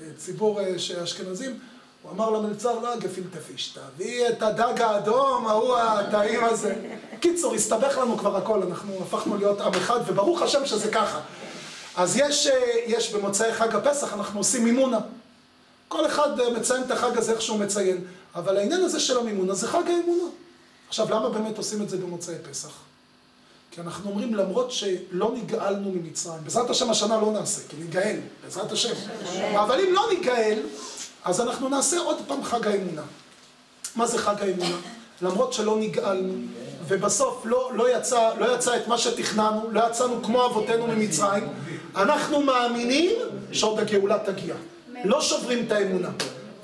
אה, ציבור אה, של אשכנזים, הוא אמר למלצר, לא גפילטה פיש, תביא את הדג האדום, ההוא הטעים הזה. קיצור, הסתבך לנו כבר הכל, אנחנו הפכנו להיות עם אחד, וברוך השם שזה ככה. אז יש, אה, יש במוצאי חג הפסח, אנחנו עושים מימונה. כל אחד אה, מציין את החג הזה איך שהוא מציין, אבל העניין הזה של המימונה זה חג האמונה. עכשיו, למה באמת עושים את זה במוצאי פסח? כי אנחנו אומרים, למרות שלא נגאלנו ממצרים, בעזרת השם השנה לא נעשה, כי ניגאל, בעזרת השם. אבל אם לא ניגאל, אז אנחנו נעשה עוד פעם חג האמונה. מה זה חג האמונה? למרות שלא נגאלנו, ובסוף לא, לא, יצא, לא יצא את מה שתכננו, לא יצאנו כמו אבותינו ממצרים, אנחנו מאמינים שעוד הגאולה תגיע. לא שוברים את האמונה.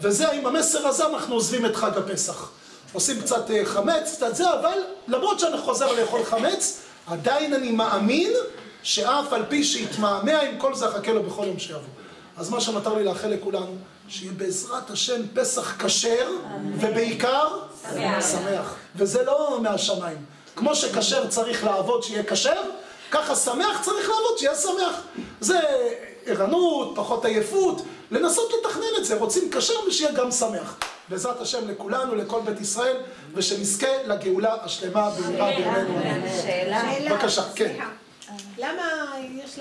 וזה, עם המסר הזה אנחנו עוזבים את חג הפסח. עושים קצת אה, חמץ, קצת זה, אבל למרות שאני חוזר לאכול חמץ, עדיין אני מאמין שאף על פי שיתמהמה עם כל זה אחכה לו בכל יום שיבוא. אז מה שנותר לי לאחל לכולנו, שיהיה בעזרת השם פסח כשר, ובעיקר שמח. וזה לא מהשמיים. כמו שכשר צריך לעבוד שיהיה כשר, ככה שמח צריך לעבוד שיהיה שמח. זה ערנות, פחות עייפות, לנסות לתכנן את זה, רוצים כשר ושיהיה גם שמח. בעזרת השם לכולנו, לכל בית ישראל, ושנזכה לגאולה השלמה במהרה בימינו. שאלה. בבקשה, כן. למה יש